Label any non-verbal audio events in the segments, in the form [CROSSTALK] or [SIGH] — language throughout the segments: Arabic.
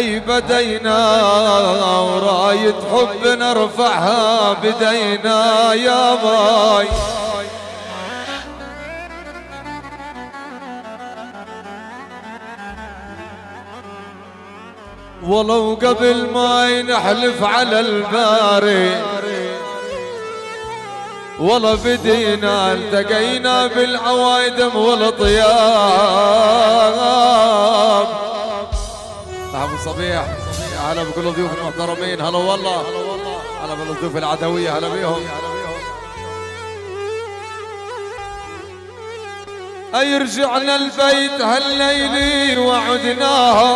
هي بدينا ورايد حب نرفعها بدينا يا باي. ولو قبل ما نحلف على الباري والله بدينا التقينا بالعوايدم ابو صبيح. هلا بكل الضيوف المحترمين. هلا والله. هلا بالضيوف العدوية. هلا بيهم أي رجعنا البيت هالليل وعدناها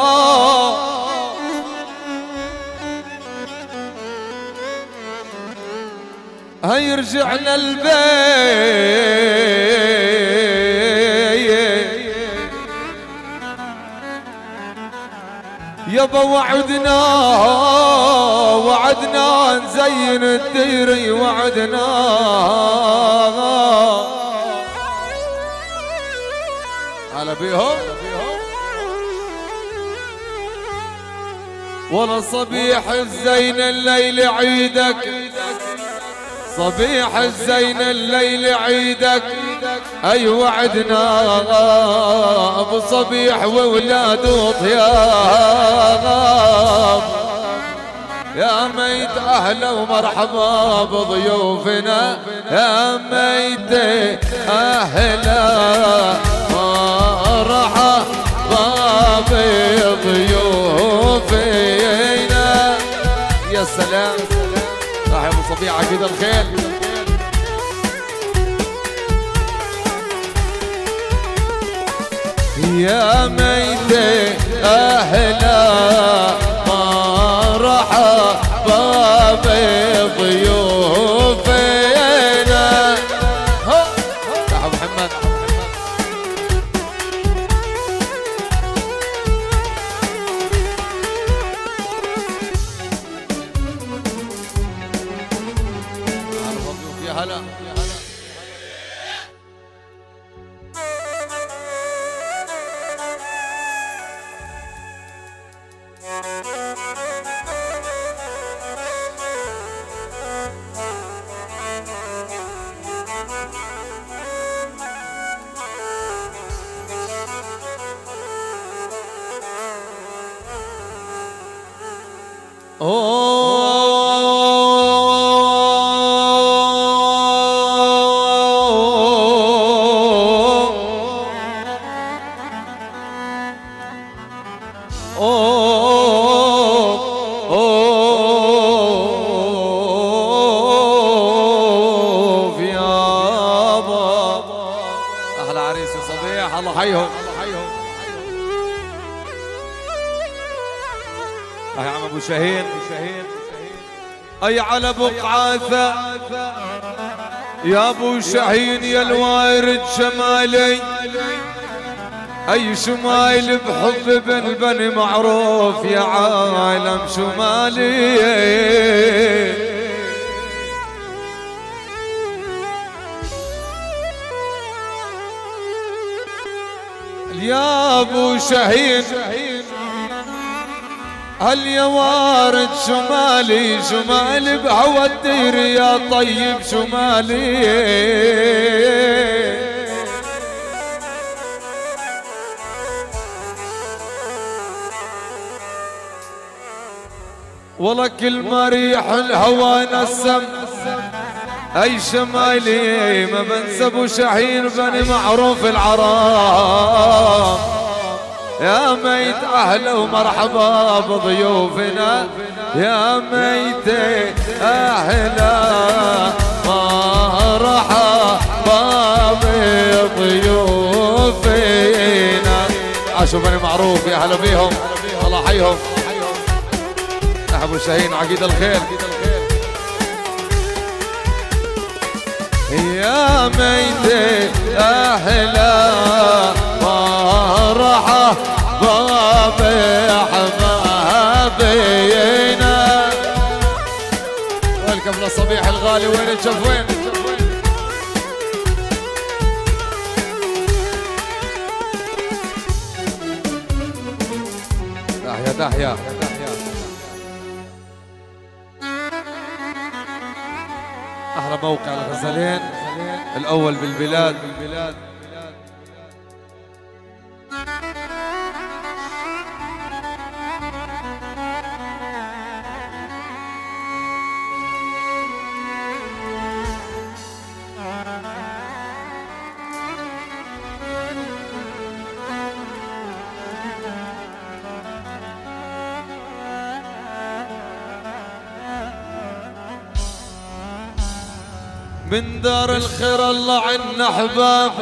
هاي رجعنا البيت يابا وعدنا وعدنا نزين الديري وعدنا. على بيهم. ولا صبيح الزين الليل عيدك. صبيح الزين الليل عيدك. أي وعدنا أبو صبيح وولاد وطياب يا ميت أهلا ومرحبا بضيوفنا. يا ميت أهلا. مرحبا بضيوفنا يا سلام. صبيعة كده الخير. يا ميتة أهلا. على بقعاثة يا أبو شاهين يا الوارد شمالي. أي شمال بحب بن بن معروف يا عالم شمالي. يا أبو شاهين. هل يا وارد شمالي شمالي بهوى الدير يا طيب شمالي؟ والله كل ما ريح الهوى نسم. أي شمالي ما بنسى ابو شحين بني معروف العرام يا ميت أهلا ومرحبا بضيوفنا. يا ميت أهلا مرحبا بضيوفنا. عاشوا بني معروف يا هلا بيهم. الله حيهم أبو شاهين عقيد الخير. يا ميت حبابينا ويلكم لصبيح الغالي وين الجف وين تحيا أحلى موقع الغزلين الأول بالبلاد بالبلاد. من دار الخير الله عنا أحباب.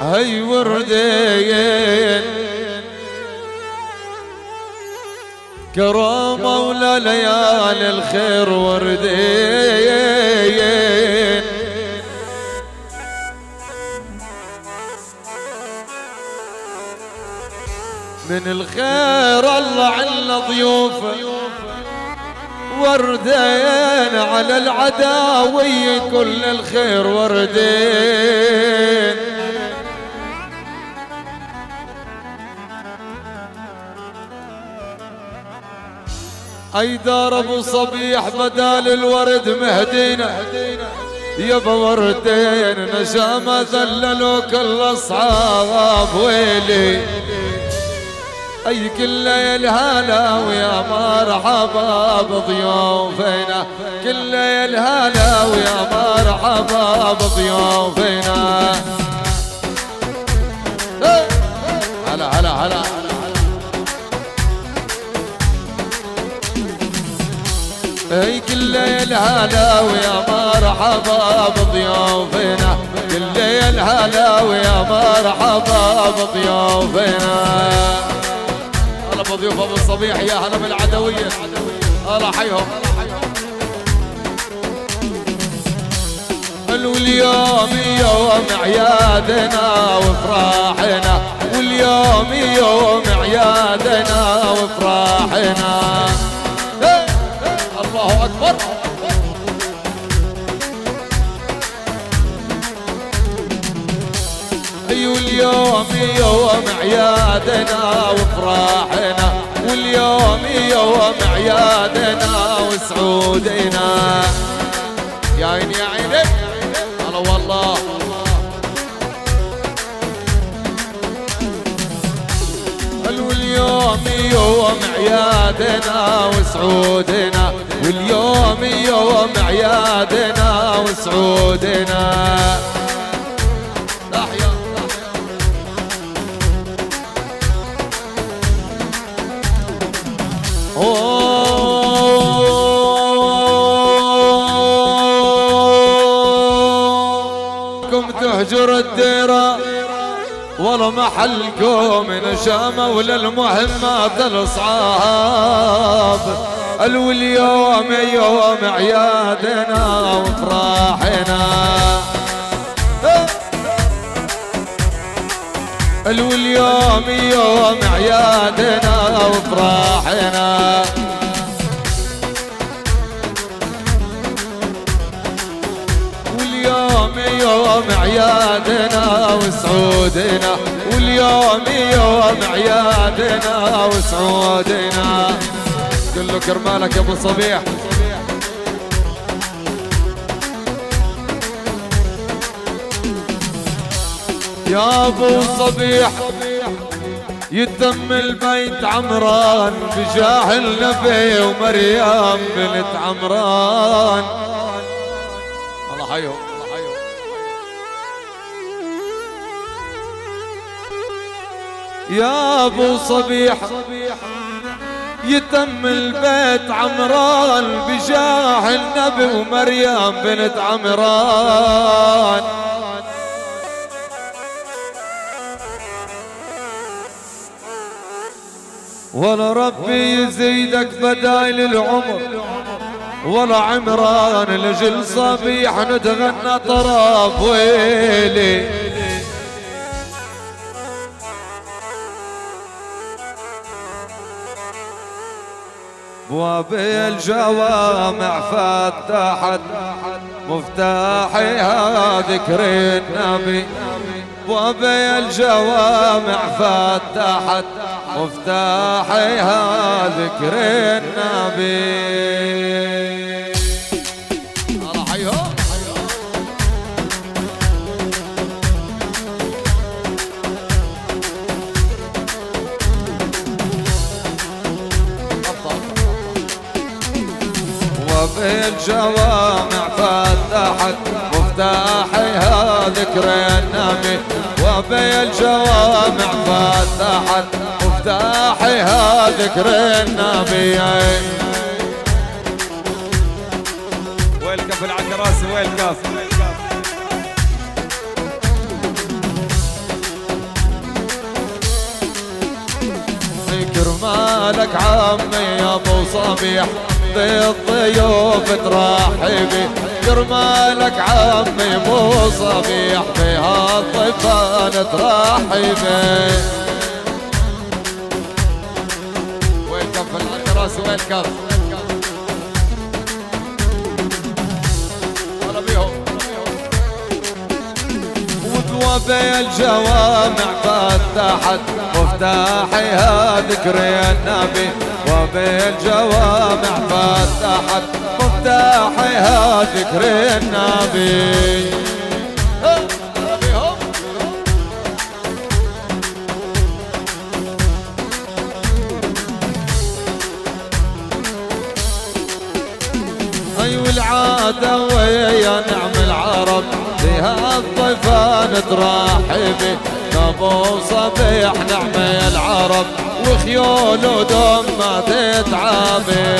هي وردين. كرامة ولا ليالي الخير وردين. من الخير الله عنا ضيوفه وردين على العداوي كل الخير وردين. اي دار أبو صبيح بدال الورد مهدينا. يبا وردين نشامة ذللوا كل اصحاب ويلي. أي كل الهلا ويا مرحبا بضيوفنا كل الهلا ويا مرحبا بضيوفنا هلا هلا هلا أي كل الهلا ويا مرحبا بضيوفنا كل الهلا ويا مرحبا بضيوفنا هلا بضيوف أبو الصبيح يا هلا بالعدوية. هلا حيهم. واليوم يوم عيادنا وفراحنا واليوم يوم عيادنا وفراحنا الله أكبر. واليوم يوم عيادنا وفراحنا واليوم يوم عيادنا وسعودنا. يا عيني يا عيني. هلا والله. واليوم يوم عيادنا وسعودنا؟ واليوم يوم عيادنا وسعودنا. كم تهجر الديرة والله محلكم نشامة ولا المهمات الأصعاب اليوم يوم عيادنا وفراحنا. اليوم يوم عيادنا وفراحنا. يوم عيادنا وسعودنا واليوم يوم عيادنا وسعودنا. كله كرمالك يا أبو صبيح. يا أبو صبيح يتم البيت عمران بجاه النبي ومريم بنت عمران. الله حيهم. يا أبو صبيح. يتم البيت عمران بجاه النبي ومريم بنت عمران. ولا ربي يزيدك بدايل العمر ولا عمران لجل صبيح نتغنى طراب ويلي. بواب الجوامع فتحت مفتاحها ذكر النبي. وبي الجوامع فتحت مفتاحها ذكر النبي. الجوامع فتحت مفتاحها ذكر النبي. وبي الجوامع فتحت مفتاحها ذكر النبي. ويلكف العكراسي ويلكف. كرمالك عمي يا أبو صبيح. بالضيوف ترحبي كرمالك عمي مو صبيح بهالضيفان ترحبي وين كف العكراس وين كف؟ وبي الجوامع فتحت مفتاحها ذكر النبي. وبالجوامع فتحت مفتاحها ذكر النبي. أيوة العادة ويا نعم العرب فيها الضيفان ترحبي ابو صبيح نعمة العرب وخيول ودم ما تتعبي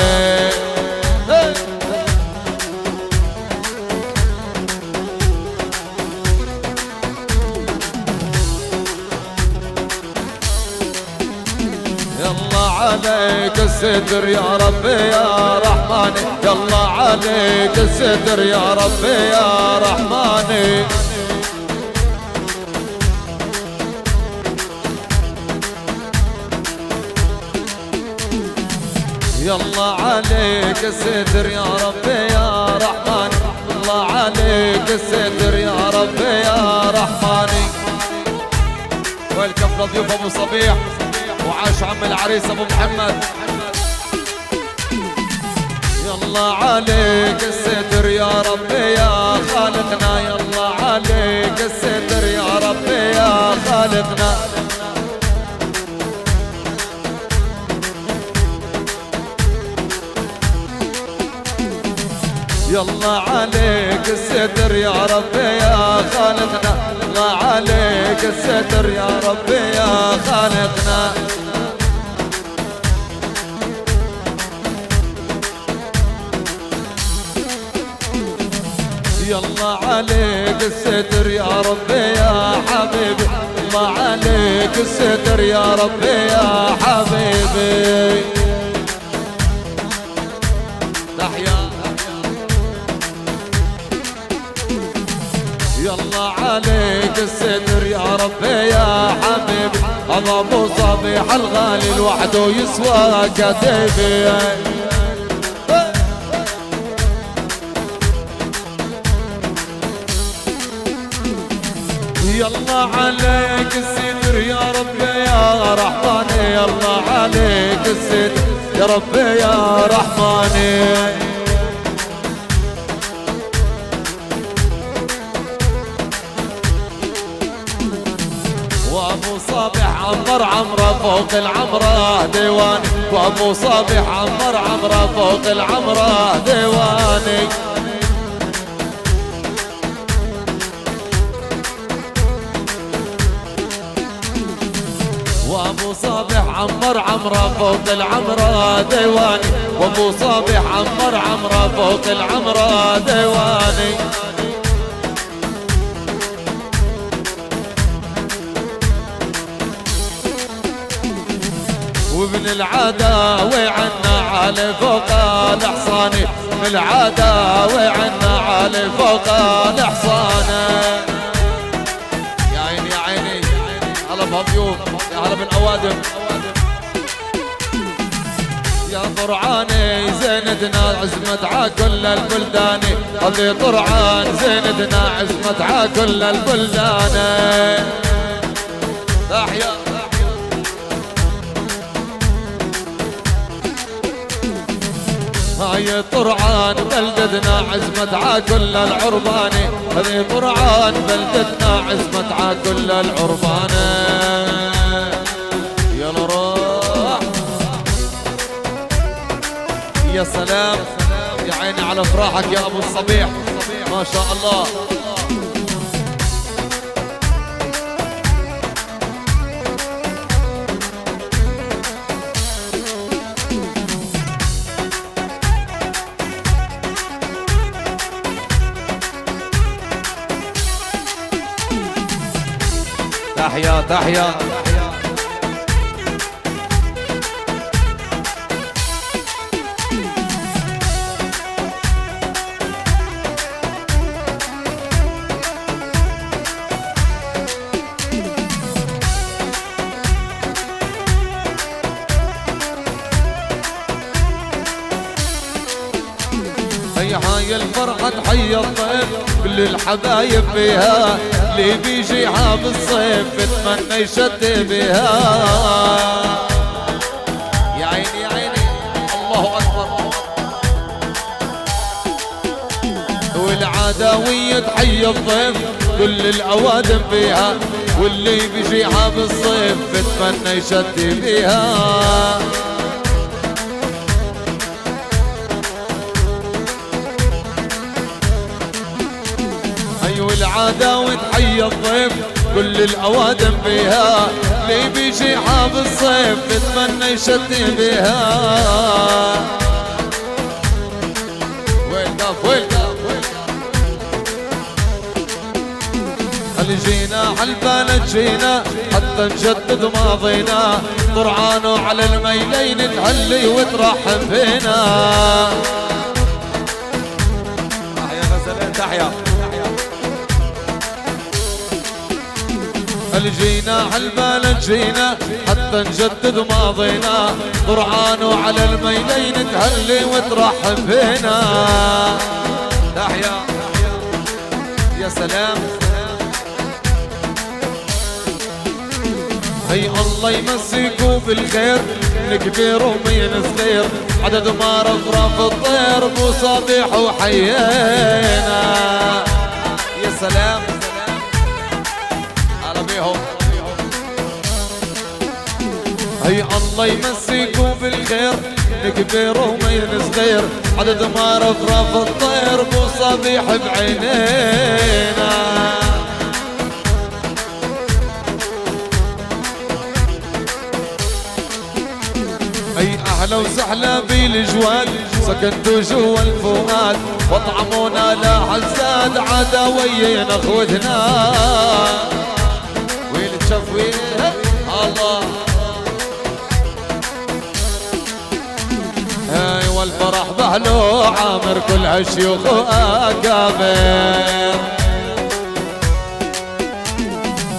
عليك الستر يا ربي يا رحماني يلا عليك الستر يا ربي يا رحماني يلا عليك الستر يا ربي يا رحمن. الله عليك الستر يا ربي يا رحماني والكف لضيوف ابو صبيح وعاش عم العريس أبو محمد. يلا عليك الستر يا ربي يا خالقنا. يلا عليك الستر يا ربي يا خالقنا. يلا عليك الستر يا ربي يا خالقنا الله عليك الستر يا ربي يا خالقنا يلا عليك الستر يا ربي يا حبيبي. الله عليك الستر يا ربي يا حبيبي. عليك الستر يا ربي يا حبيبي هذا ابو صبيح الغالي لوحده يسوى كتيبي يلا عليك الستر يا ربي يا رحماني يلا عليك الستر يا ربي يا رحماني صابح عمر عمره فوق العمرة ديواني وأبو صابح عمر عمره فوق العمرة ديواني. وأبو صابح عمر عمره فوق العمرة ديواني. وأبو صابح عمر عمره فوق العمرة ديواني. وابن العداوي عنا على فوق الحصاني من العداوي عنا على فوق الحصاني يا عيني يا عيني هلا بهضيوف يا هلا بالأوادم يا طرعاني زينتنا عزمت ع كل البلدان. هذه طرعان زينتنا عزمت ع كل البلدان. تحيا هاي طرعان بلدتنا عزمت ع كل العربان هذه طرعان بلدتنا عزمت ع كل العربان يلا روح. يا سلام. يا عيني على افراحك يا أبو الصبيح. ما شاء الله. تحيا تحيا. كل الحبايب بها اللي بيجيها بالصيف بتمنى يشد بها يا عيني يا عيني الله أكبر. والعداوية تحيا الضيف كل الأوادم بها واللي بيجيها بالصيف بتمنى يشد بها العادة وتحيى الضيف كل الأوادم بها اللي بيجي حاب الصيف بتمنى يشتي بها قاف وين قاف هل جينا حتى نجدد ماضينا طرعان على الميلين تهلي وترحب فينا. تحيا غزلين تحيا. جينا عالبال جينا؟ حتى نجدد ماضينا طرعان على الميلين تهلي وترحب فينا. تحيا. يا سلام. هي الله يمسيكوا بالخير من كبير ومن صغير عدد ما رفرف الطير بصبيح وحيينا. يا سلام. هي الله يمسيكوا بالخير كبير ومن صغير عدد ما رفرف الطير بصبيح بعينينا. اي وسهلا بالاجواد سكنتوا جوا الفؤاد. واطعمونا لا حساد عداويين اخوتنا وين تشوي الله بهلو عامر كل هالشيوخ واكابر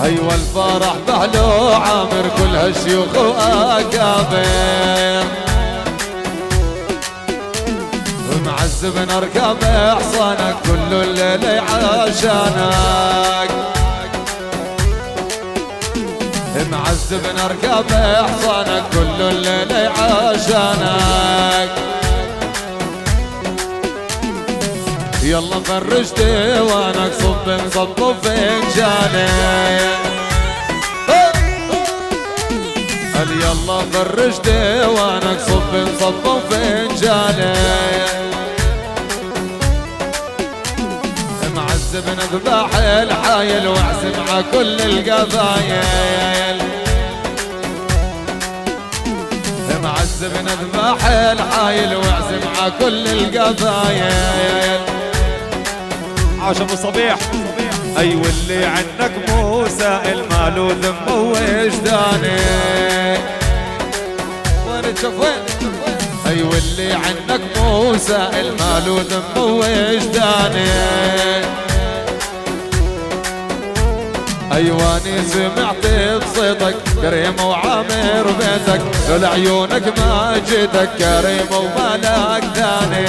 أيوه الفرح بهلو عامر كل هالشيوخ واكابر ومعذب نركب حصانك كل الليل عشانك. معذب نركب حصانك كل الليل عشانك. يلا فرج ديوانك صب نصب فنجانك قال يلا فرج ديوانك صب نصب فنجانك معذب نذبح الحايل واعزم على كل القبايل. معذب نذبح الحايل واعزم على كل القبايل. عاش ابو صبيح. أي واللي عنك مو سائل ماله ذم وجداني وين تشوف وين؟ أي واللي عنك مو سائل ماله ذنب وجداني ايواني سمعت بصيتك كريم وعامر بيتك لولا عيونك ما جيتك كريم ومالك ثاني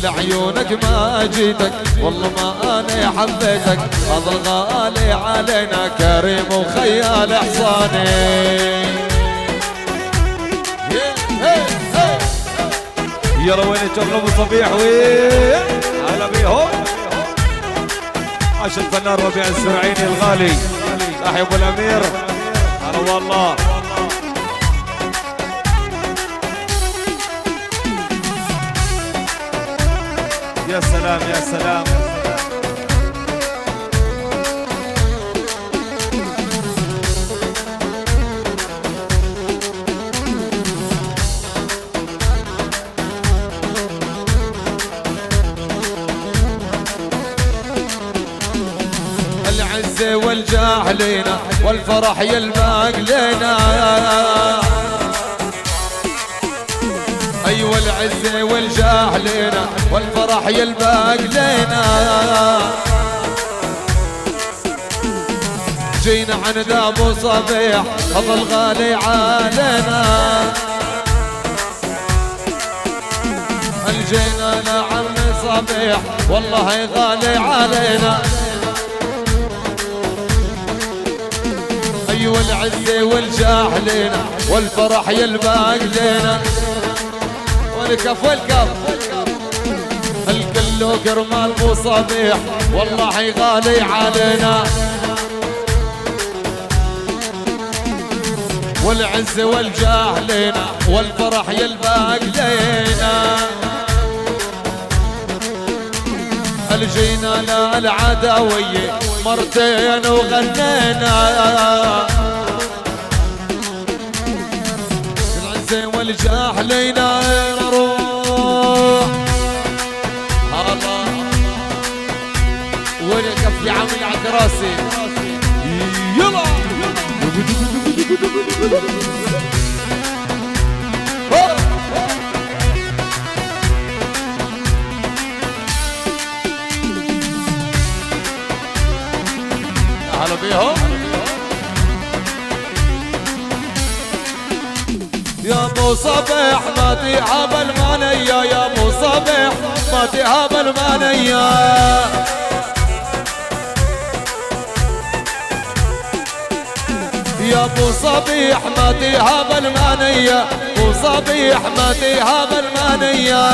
هي لولا عيونك ما جيتك. والله ما أنا حبيتك. هذا الغالي علينا كريم وخيال إحصاني. يلا وين الشغل أبو صبيح؟ وين؟ هلا بيهم. عاش الفنان ربيع الزرعيني الغالي. ابو الأمير. هلا والله. يا سلام يا سلام. العزة والجاه لينا والفرح يلبق لنا. أيوة العزة والجاه لينا والفرح يلبق لنا جينا عن أبو صبيح هذا الغالي علينا. الجينا لعم صبيح؟ والله غالي علينا. أيوه العزة والجاه لينا والفرح يلبق لينا. والكف والكف. الكل كرمال صبيح. والله غالي علينا. والعز والجاه لينا والفرح يلبق لينا. الجينا لا العداوية مرتين وغنينا. العز والجاه لينا نروح والكف يا عمي على راسي يلا. هلا بيهم. يا أبو صبيح ما تهاب المانية يا أبو صبيح ما تهاب المانية يا ابو صبيح ما تهاب المانية ابو صبيح ما تهاب المانية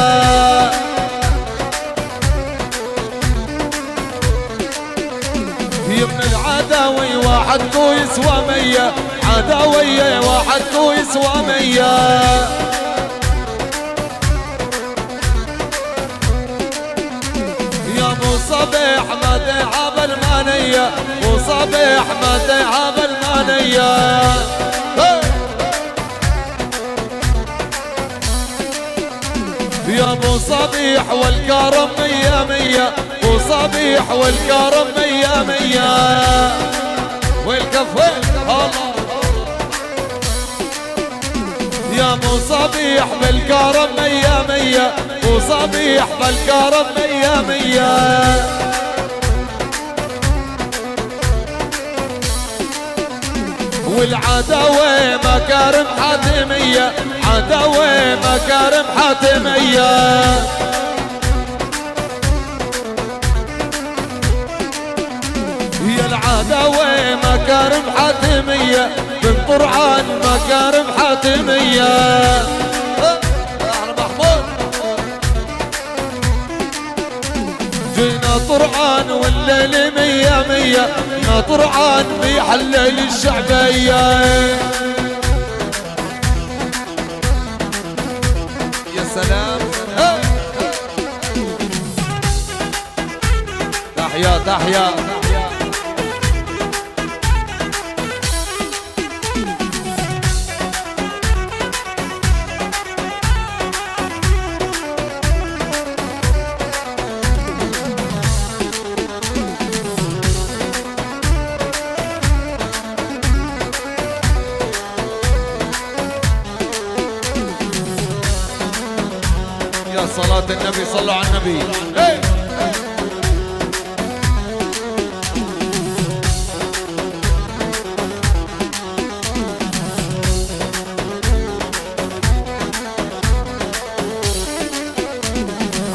يمن العداوي واحد كو يسوى مية عداوية واحد كو يسوى مية يا ابو صبيح ما تهاب المانية ابو صبيح ما تهاب المانية. يا أبو صبيح والكرم مية مية أبو والكرم مية مية. والكف الله يا أبو صبيح بالكرم مية مية أبو بالكرم مية مية. والعداوة مكارم حاتمية. عداوة مكارم حاتمية. هي العداوة مكارم حاتمية. قرعان مكارم حاتمية. جينا طرعان والليل مية؟ مية جينا طرعان بيحلل الشعبية يا سلام. تحيا تحيا صلوا على النبي هي.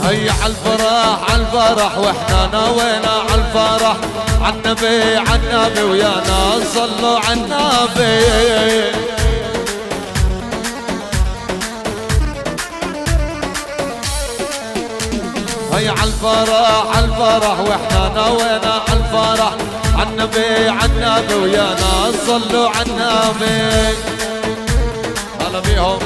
هيا عالفرح عالفرح وإحنا ناوينا عالفرح عالنبي عالنبي ويا ناس صلوا عالنبي عالفرح عالفرح وإحنا ناوينا عالفرح عالنبي عالنبي ويا ناس صلوا عالنبي هلا بيهم.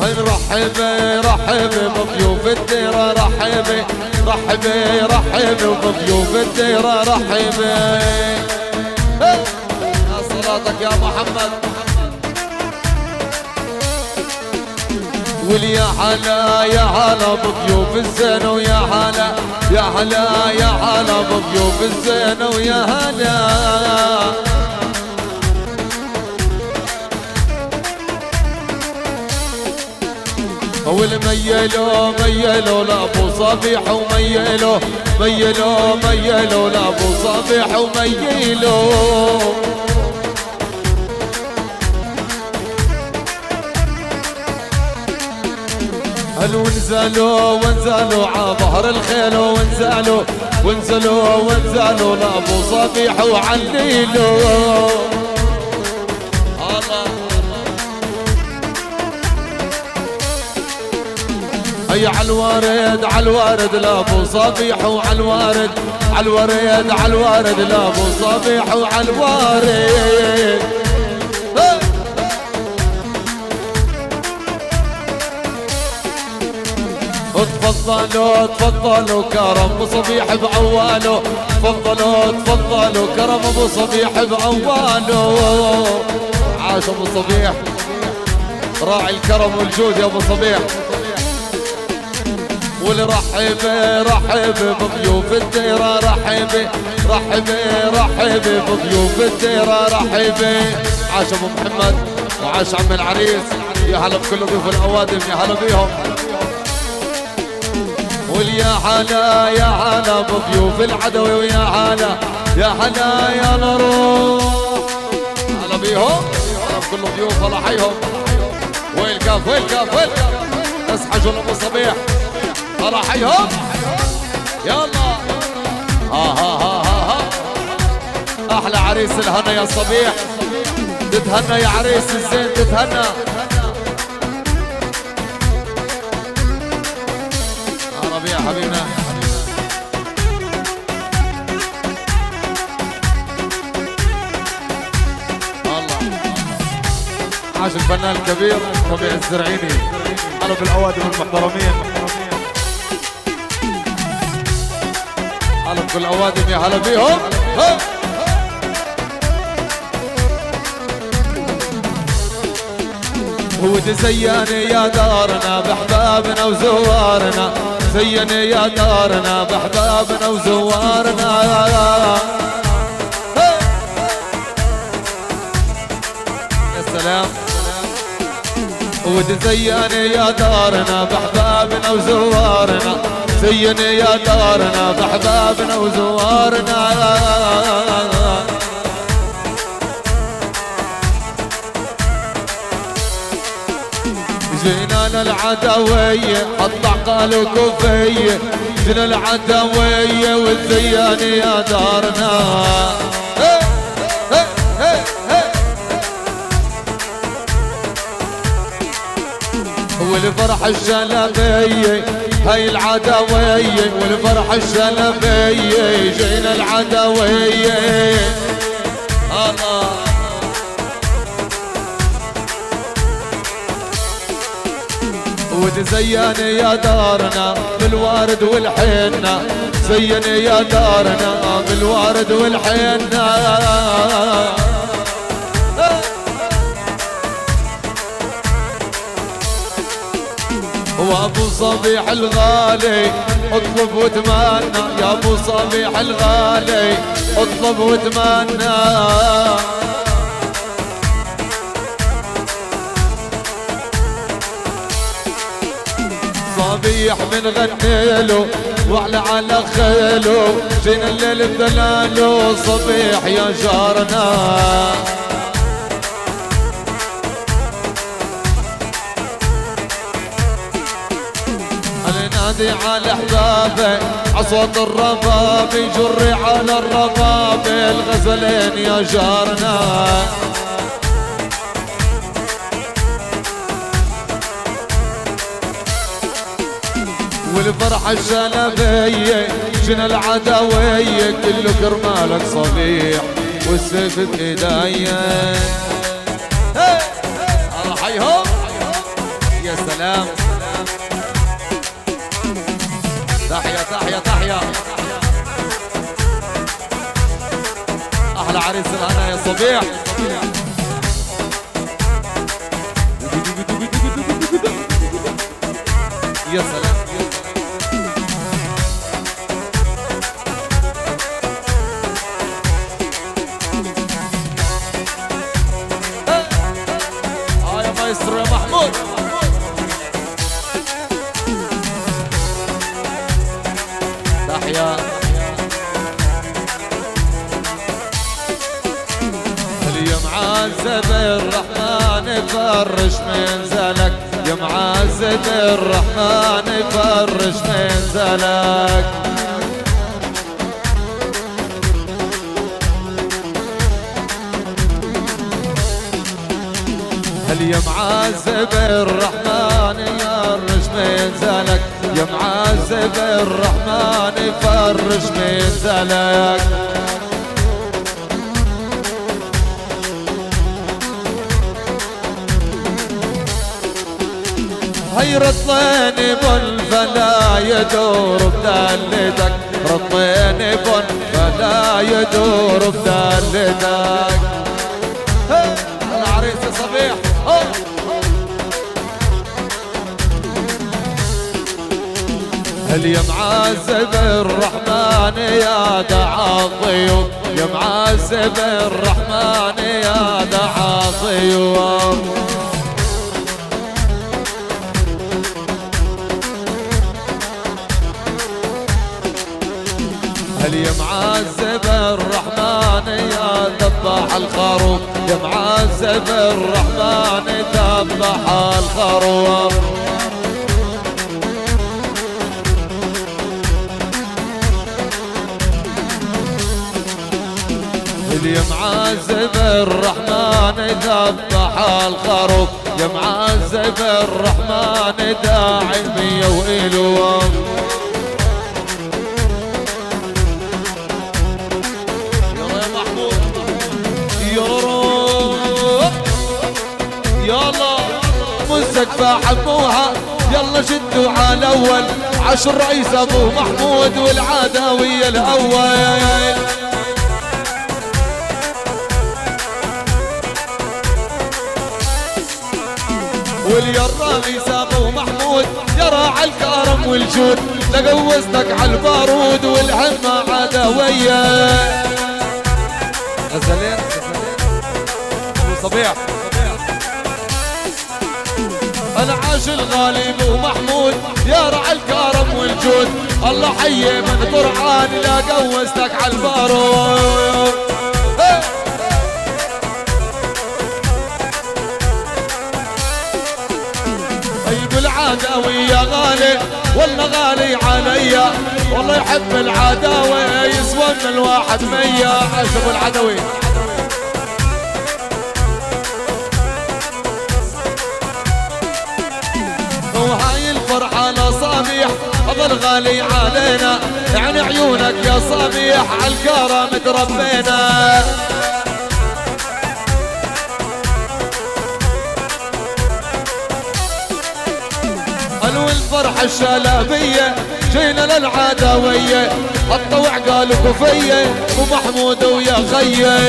هاي رحبي رحبي بضيوف الديرة رحبي. رحبي رحبي وبضيوف الديرة رحبي. صلاتك يا محمد. واليا هلا يا هلا بضيوف الزين ويا هلا يا هلا يا هلا بضيوف الزين ويا هلا والميلو ميلو لابو صبيح وميلو ميلو ميلو لابو صبيح وميلو هل ونزلوا ونزلوا ع ظهر الخيل ونزلوا ونزلوا ونزلوا لابو صبيح وعليلو هيا عالوارد عالوارد لابو صبيح وعالوارد عالوارد عالوارد لابو صبيح وعالوارد تفضلوا تفضلوا كرم أبو صبيح بعواله تفضلوا تفضلوا كرم أبو صبيح بعواله عاش أبو صبيح. راعي الكرم والجود يا أبو صبيح. والرحبي رحبي بضيوف الديرة رحبي رحبي رحبي بضيوف الديرة رحبي عاش أبو محمد وعاش عم العريس. يا هلا بكل ضيوف الأوادم يا هلا بيهم. واليا هلا يا هلا بضيوف العدوي ويا هلا يا هلا يا نروح هلا بيهم. بكل ضيوف الله حيهم. كاف وين كاف اصحى ابو صبيح هلا حيهم. يلا. ها ها ها ها. أحلى عريس الهنا يا صبيح. تتهنى يا عريس الزين تتهنى. عاش الفنان الكبير ربيع الزرعيني. هلا بالأوادم المحترمين. بكل الاوادم يا هلا بيهم. ها. وتزيني يا دارنا بحبابنا وزوارنا زيني يا دارنا بحبابنا وزوارنا. يا سلام وتزيني يا دارنا بحبابنا وزوارنا زيني يا دارنا بحبابنا وزوارنا حط قالوا كوفية جينا العدوية وتزيني يا دارنا. والفرح الشلبية هاي العدوية. والفرح الشلبية جينا العدوية. الله وتزيني يا دارنا بالوارد والحنة. زيني يا دارنا بالوارد والحنة. وابو صبيح الغالي اطلب وتمنى يا ابو صبيح الغالي اطلب وتمنى صبيح من غنيلو وعلى على خيلو. جينا الليل بدلالو صبيح يا جارنا. نادي على احبابه عصوت الرباب يجري على الرباب الغزلين يا جارنا. والفرحة الشلبية جنى العدوية كله كرمالك صبيح والسيف بايديا الله حيهم يا سلام. تحيا تحيا تحيا أحلى عريس الهنا يا صبيح. يا سلام. زلك هل يا معذب الرحمن يرش من زلك؟ يا معذب الرحمن فرش من زلك. هي رطيني بن فلا يدور بدلتك رطيني بن فلا يدور بدلتك العريس صبيح هل يا معذب الرحمن يا دعا الضيوف. يا معذب الرحمن يا دعا الضيوف. معذب الرحمن يا ذبح الخروف. يا معذب الرحمن ذبح الخروف. يا معذب الرحمن ذبح الخروف. يا معذب الرحمن داعي مية وإلوه مزك فحموها يلا شدوا على الأول. عشر رئيس أبو محمود والعداوية الأول. واليرامي سابو محمود يرى على الكرم والجود. لقوزتك على البارود والهمة عداوية غزلين أبو صبيح. أنا عاش الغالي ابو محمود يا رعى الكرم والجود. الله حي من طرعان لا قوزتك على طيب العداوي يا غالي والله غالي عليا والله يحب العداوي يسوى من الواحد مية. عشب العدوي. أظل غالي علينا. يعني عيونك يا صبيح عالكرم تربينا. ألو الفرحة الشلابية جينا للعداوية الطوع قال كفية ومحمود ويا خيه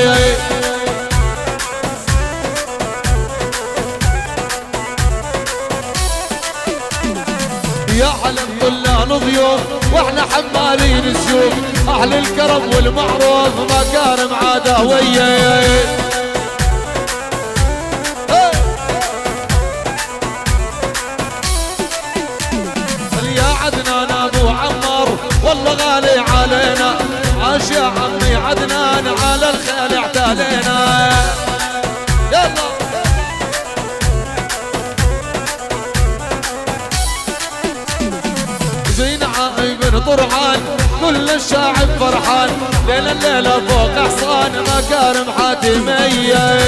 يا حلم كان ضيوف وإحنا حمالين سيوف أهل الكرم والمعروف ما كان معاده وياي. والله غالي علينا. عاش يا عمي عدنان على الخيل اعتالينا. طرحان كل الشعب فرحان. ليلة الليلة فوق حصان مكارم حاتمية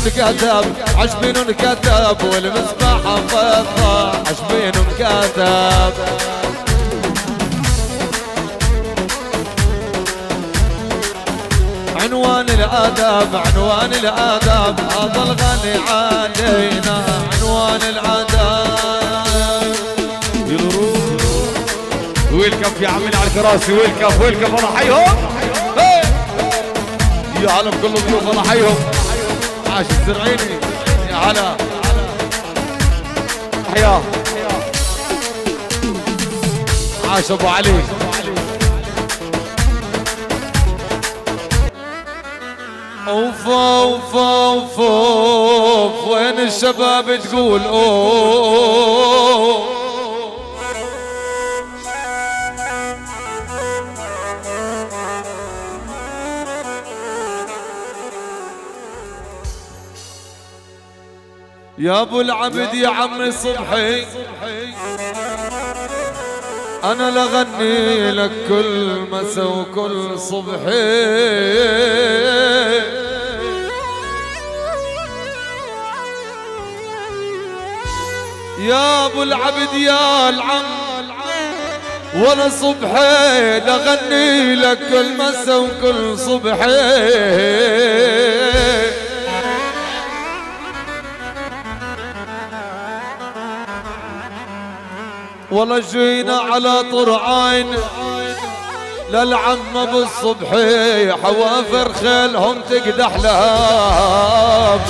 والعجبين انكتب عجبين انكتب والمسبح فضة عجبين انكتب عنوان الآداب عنوان الآداب هذا الغني علينا. عنوان الآداب. ويلكم يا عمنا على الكراسي ويلكم ويلكم الله حيهم يا عالم كل ضيوف الله حيهم عاش الزرعيني يا هلا. حياه عاش أبو علي. أوف أوف أوف وين الشباب تقول اوه يا أبو العبد يا عمي صبحي. أنا لغني لك كل مسا وكل صبحي. يا أبو العبد يا العم وأنا صبحي لغني لك كل مسا وكل صبحي. والله جينا على طرعين للعم بالصبحي حوافر خيلهم تقدح لهاب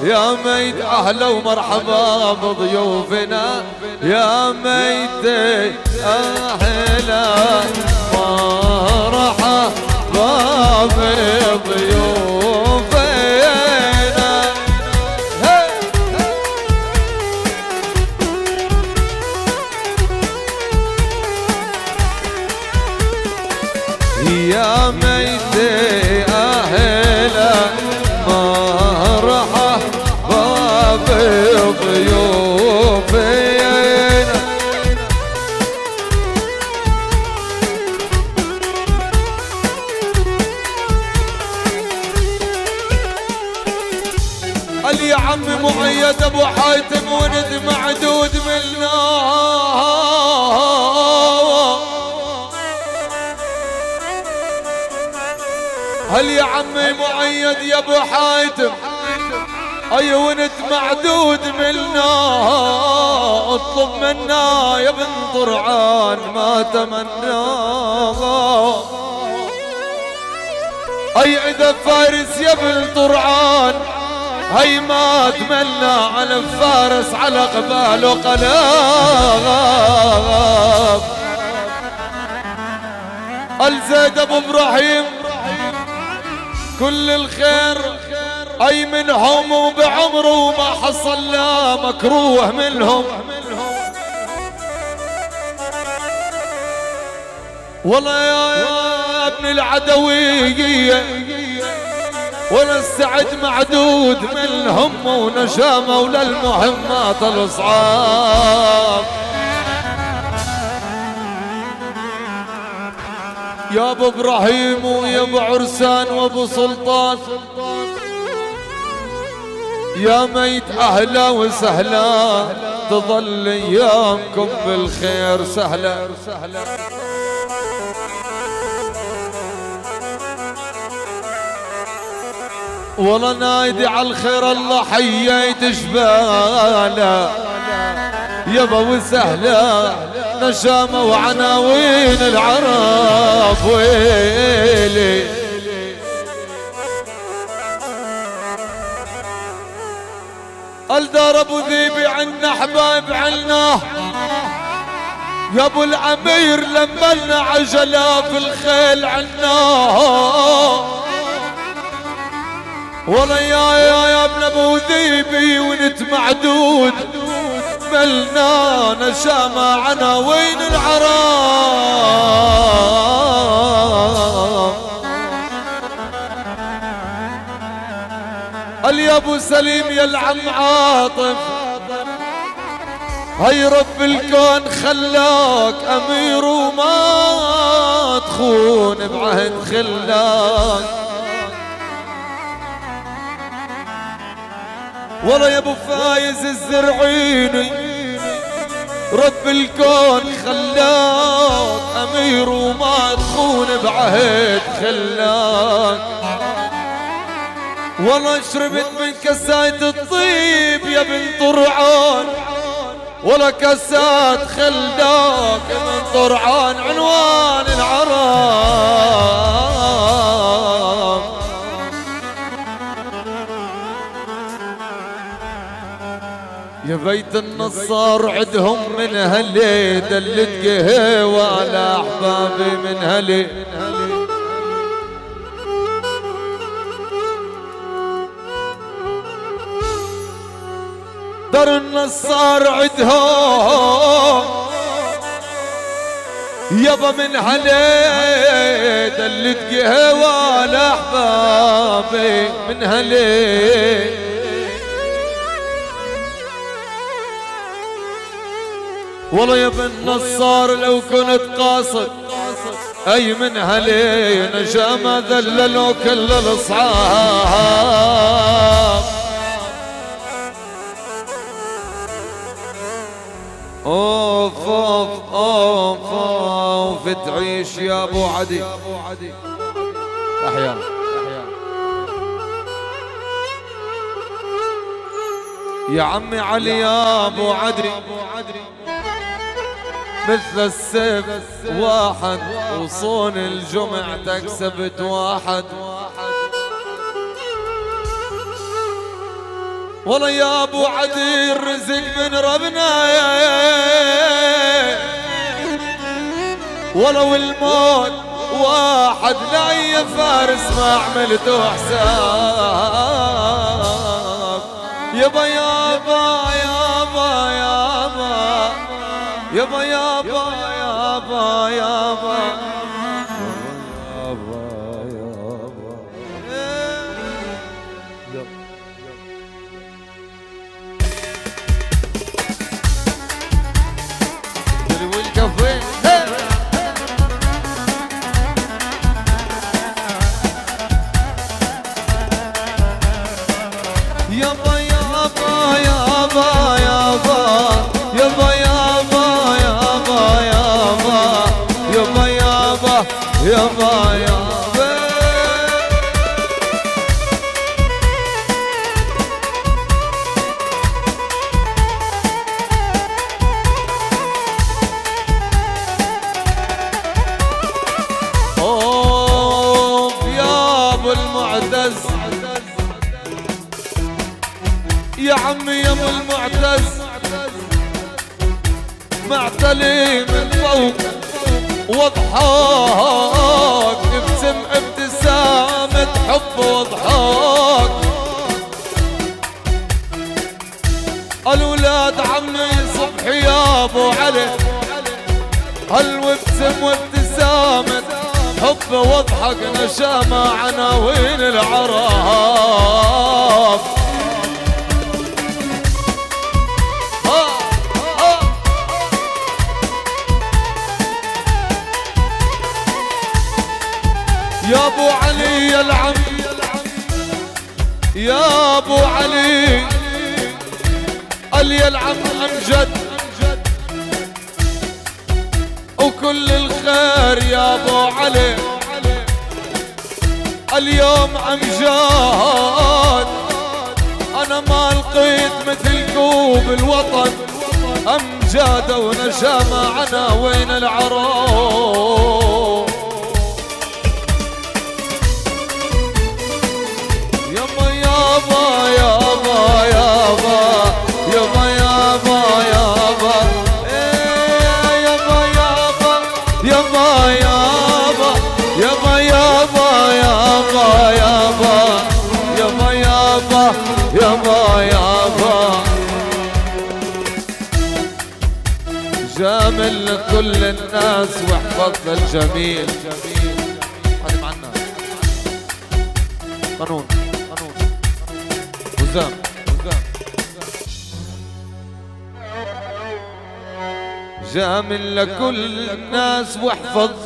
يا ميت أهلا ومرحبا بضيوفنا. يا ميت أهلا مرحبا يا عمي مؤيد يا ابو حاتم. اي ولد معدود منا اطلب منا يا بن طرعان ما تمنى. اي اذا فارس يا بن طرعان هي ما اتمنى على فارس على قباله قلاب الزيد أبو إبراهيم كل الخير أي منهم وبعمره ما حصل لا مكروه منهم. والله يا, ابن العدوية ولا السعد معدود منهم ونشامة ولا المهمات الصعاب يا أبو إبراهيم ويا أبو عرسان وأبو سلطان. يا ميت أهلا وسهلا تظل أيامكم بالخير سهلا. والله نايدي على الخير الله حييت جباله. يابا وسهلا. نشامة وعناوين العرب ويلي؟ الدار ابو ذيبي عنا حبايب عنا. يا أبو العمير لملنا عجلة في الخيل عنا. والله يا يا يا ابن أبو ذيبي ونت معدود. ملنا نشامة عناوين العرام يا أبو سليم يا العم عاطف هي رب الكون خلاك أمير وما تخون بعهد خلاك. والله يا أبو فايز الزرعيني. رب الكون خلاك أمير وما تخون بعهد خلاك. والله شربت من كاسات الطيب يا بن طرعان ولا كاسات خلداك من طرعان عنوان العرام يا بيت النصار عدهم من هلي دلت قهوة على أحبابي من هلي. در النصار عدهم يابا من هلي دلت قهوة لأحبابي من هلي. والله يا ابن نصار لو كنت قاصد أي من هلي نجامة ذللوا كل الأصحاب. أوف أوف أوف أوف تعيش يا أبو عدي. أحيانا. يا عمي علي يا أبو عدي. مثل السيف واحد وصون الجمع تكسبت واحد. والله يا أبو عدي الرزق من ربنا. ولو الموت واحد لا فارس ما عملته حساب. يابا يابا يابا يابا يابا يابا.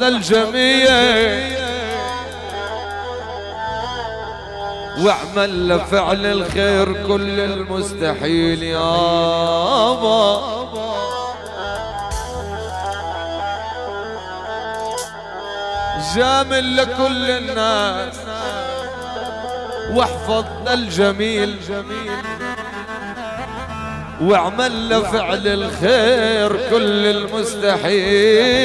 الجميع. واعمل لفعل الخير كل المستحيل يابا جامل لكل الناس. واحفظ الجميل. واعمل لفعل الخير كل المستحيل.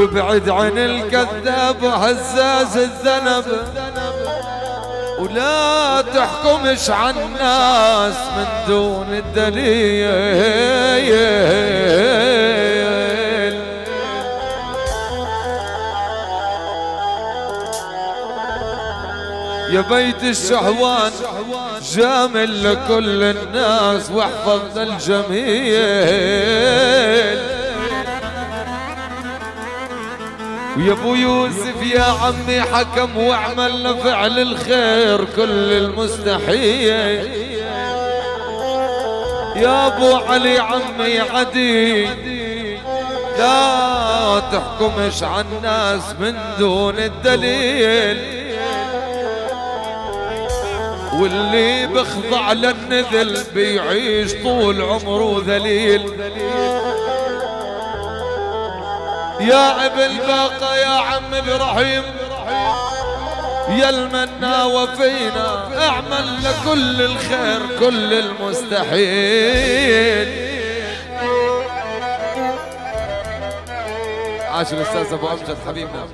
وابعد عن الكذاب وهزاز الذنب. ولا تحكمش عن الناس من دون الدليل. يا بيت الشهوان جامل لكل الناس واحفظ الجميل. ويا ابو يوسف يا عمي حكم واعمل لفعل الخير كل المستحيل. يا ابو علي عمي عدي لا تحكمش عن الناس من دون الدليل. واللي بخضع للنذل بيعيش طول عمره ذليل. يا ابن باقة يا عم إبراهيم. يا المنا وفينا اعمل لكل الخير كل المستحيل. عاش الأستاذ أبو أمجد حبيبنا.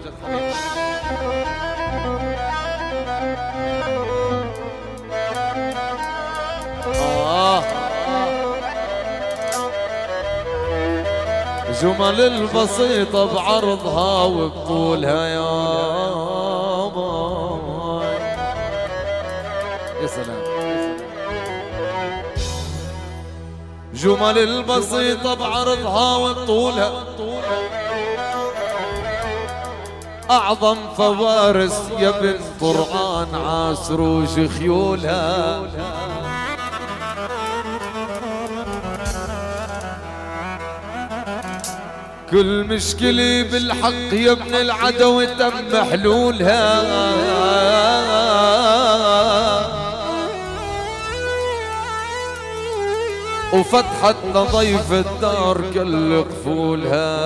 جمل البسيطة بعرضها وبطولها يا باي يا سلام. جمل البسيطة بعرضها وبطولها. أعظم فوارس يا بنت طرعان عاسروش خيولها كل مشكلة بالحق يا ابن العدو تم حلولها. وفتحت ضيف الدار كل قفولها.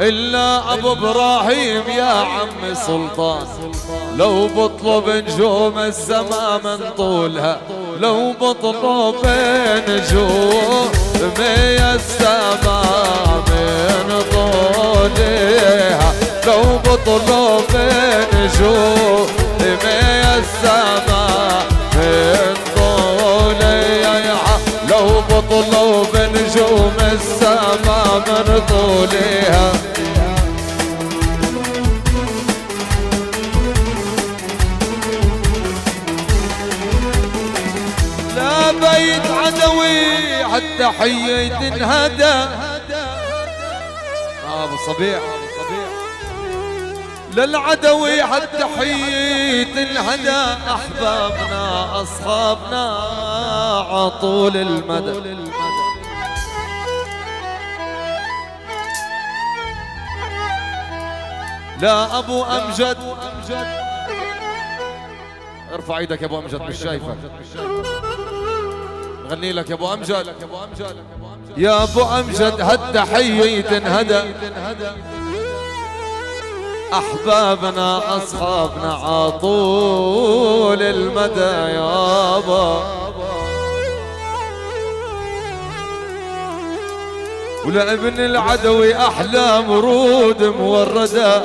إلا أبو إبراهيم يا عم سلطان. لو بطلب نجوم السما من طولها لو بطلب نجوم السما من طولها لو بطلب نجوم السما من طولها لو بطلب نجوم السما من طولها حي تنهدى آه أبو صبيح للعدوي حي تنهدى أحبابنا أصحابنا عطول المدى. لا أبو أمجد. ارفع إيدك يا أبو أمجد مش شايفك. نغني لك يا أبو أمجد. يا أبو أمجد هالتحية تنهدى أحبابنا أصحابنا عطول المدى يابا ولابن العدوي أحلام ورود موردة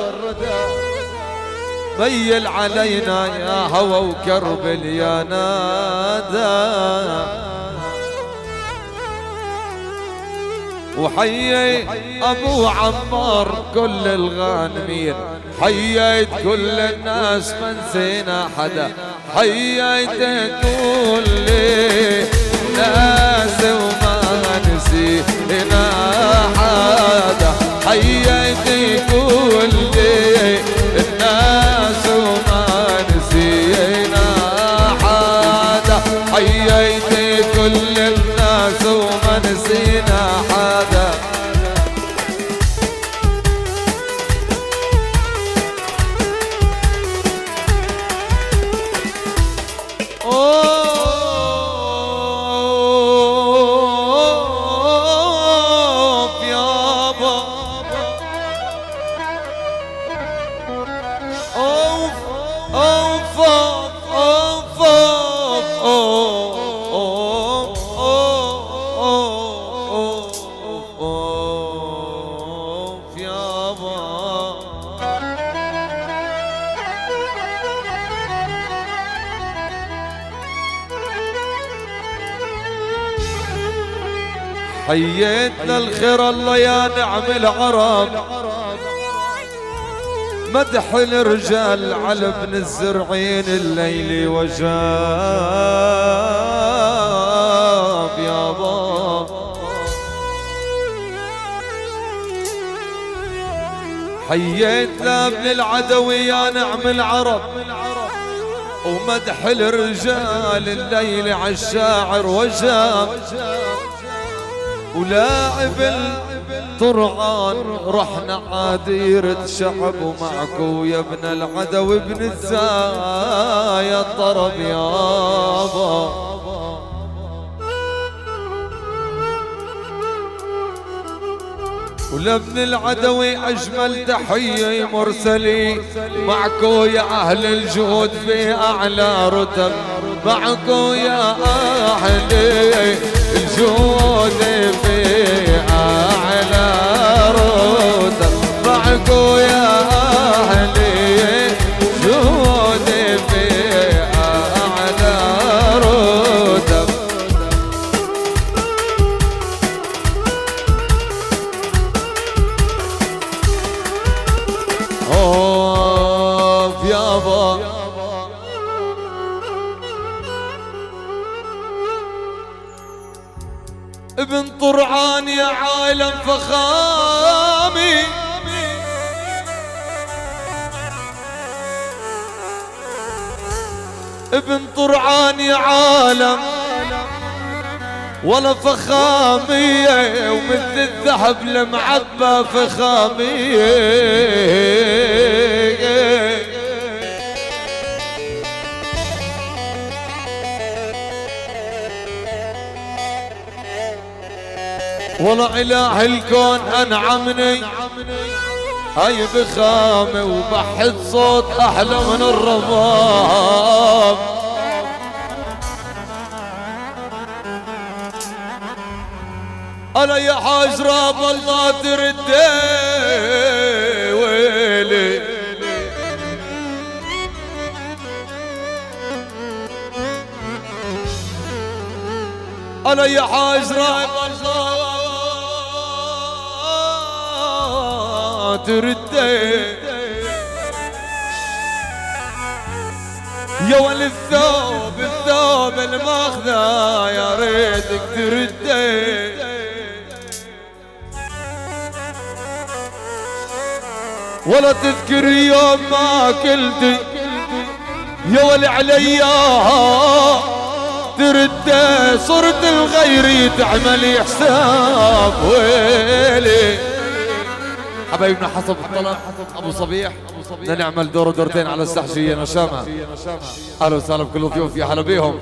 ميل علينا يا هوى وكربل يا نادى. وحيي أبو عمار كل الغانمين. حييت كل الناس ما نسينا حدا. حييت كل الناس وما نسينا حدا. حييت كل الخير الله يا نعم العرب. مدح الرجال على ابن الزرعين الليل وجاب يا بابا حييتنا ابن العدوي يا نعم العرب. ومدح الرجال الليل عالشاعر وجاب. ولاعب الطرعان رحنا عاديرة شعب ومعكو يا ابن العدو ابن الزايا الطرب يابا ولابن العدوي أجمل تحية مرسلي معكو يا أهل الجهود في أعلى رتب معكو يا أهل الجهود في أعلى فخامي. ابن طرعان يا عالم ولا فخامية ومثل الذهب المعبى فخامية ولا إله الكون أنعمني. هاي بخامة وبحث صوت أحلى من الرمام. أنا يا حاج راب الله تردي ويلي. أنا يا حاج راب الله تردي يا ولد الثوب الثوب الماخذة يا ريتك تردي ولا تذكر يوم ما كلتي يا ولي علياها تردي صرت الغيري تعملي حساب ويلي حبايبنا حسب الطلب أبو صبيح. بدنا نعمل دور ودورتين على السحشيه نشامة. أهلا وسهلا بكل الضيوف يا هلا بيهم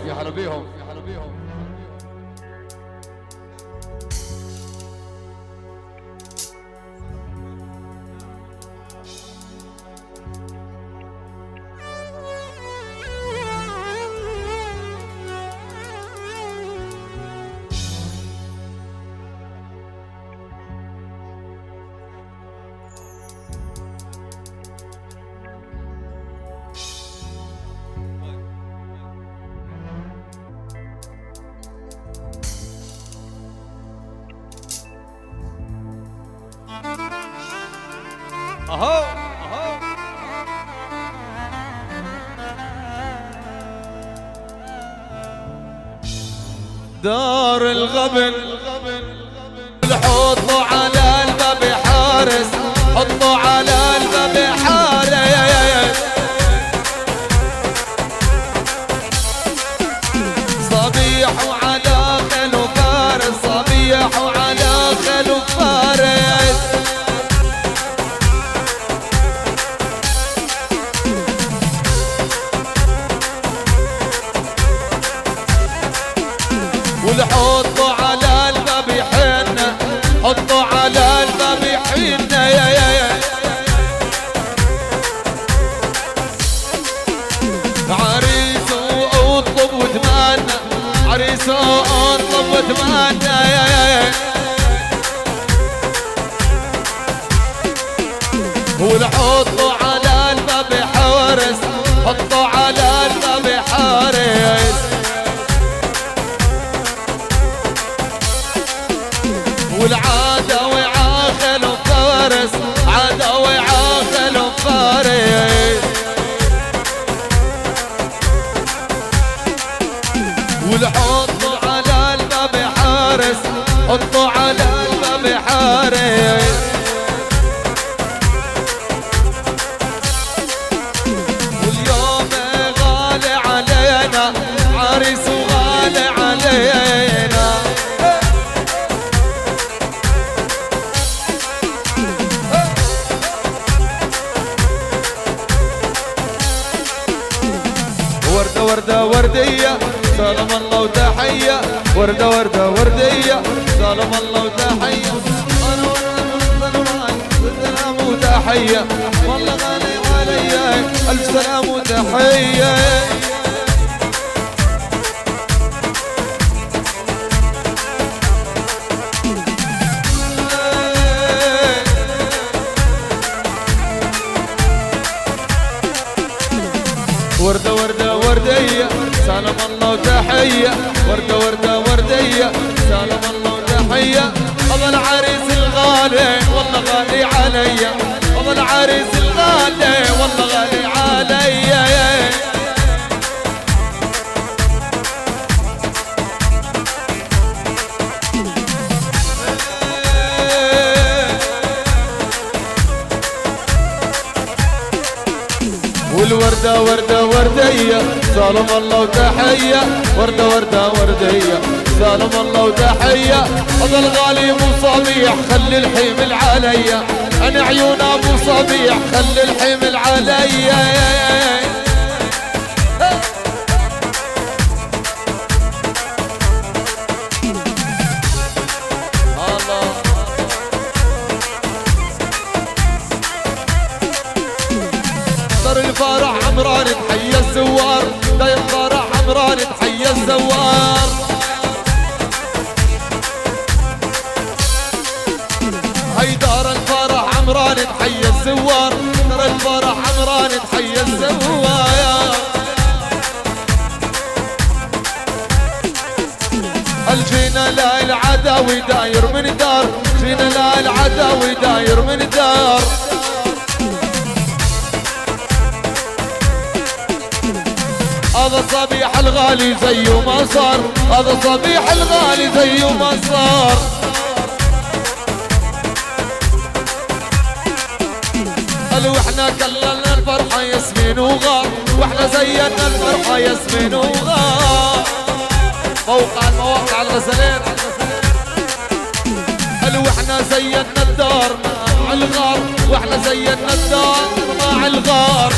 وردة وردة وردية. سلام الله وتحية. وردة وردة وردية. سلام الله وتحية. والله العريس الغالي والله غالي عليا والله العريس الغالي والله غالي عليا والوردة وردة وردية. سلام الله وتحية. وردة وردة وردية. سلام الله وتحية. هذا الغالي ابو صبيح خلي الحمل عليا أنا عيون أبو صبيح خلي الحمل عليا داير من دار جينا لا العداوي داير من دار. هذا صبيح الغالي زي ما صار هذا صبيح الغالي زي ما صار. قالوا إحنا كللنا الفرحة ياسمين وغار وإحنا زينا الفرحة ياسمين وغار موقع المواقع الغزلين. قالوا إحنا زينا الدار مع الغار وإحنا زينا الدار مع الغار.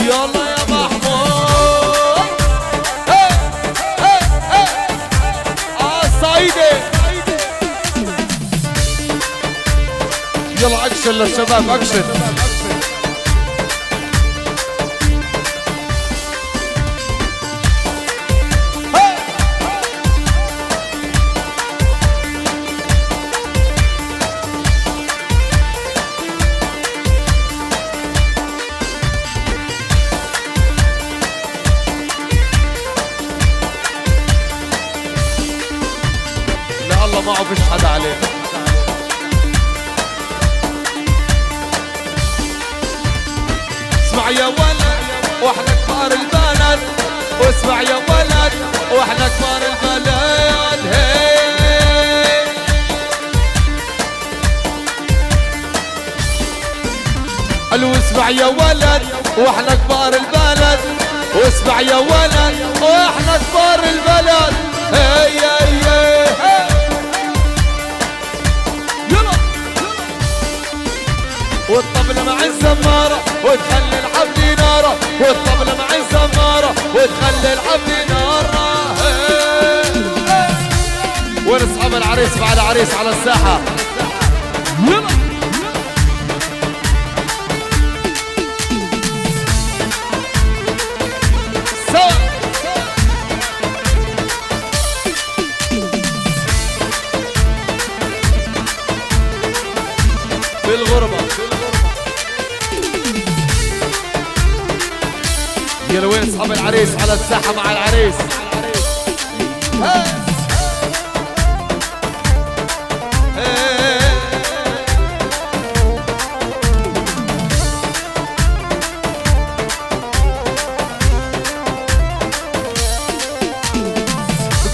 يلا يا محمود. هي هي هي. آه يلا أكشن للشباب أكشن. قالوا اسمع يا ولد وإحنا كبار البلد واسمع يا ولد وإحنا كبار البلد. هي هي هي يلا. والطبلة مع الزمارة وتخلي العبد نارة والطبلة مع الزمارة وتخلي العبد نارة اصحاب العريس مع العريس على الساحة. يلا وين اصحاب العريس على الساحة مع العريس.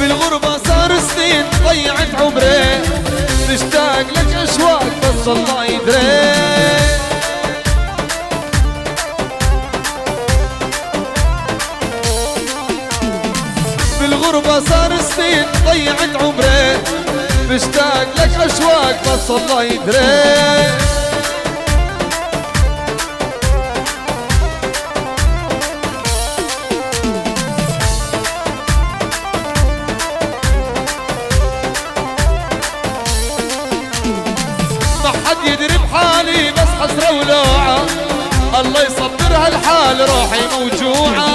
بالغربة صار سنين ضيعت عمري مشتاق لك أشواق بس الله يدري مشتاق لك اشواق بس الله يدري ما حد يدري بحالي بس حسرة ولوعة. الله يصبرها الحال روحي موجوعة.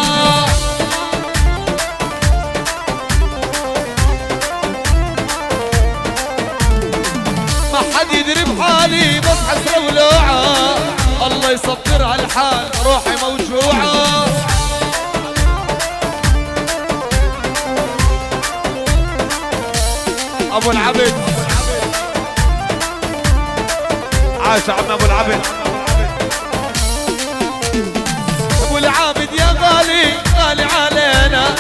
عاش عم أبو العبد. أبو العابد يا غالي غالي علينا.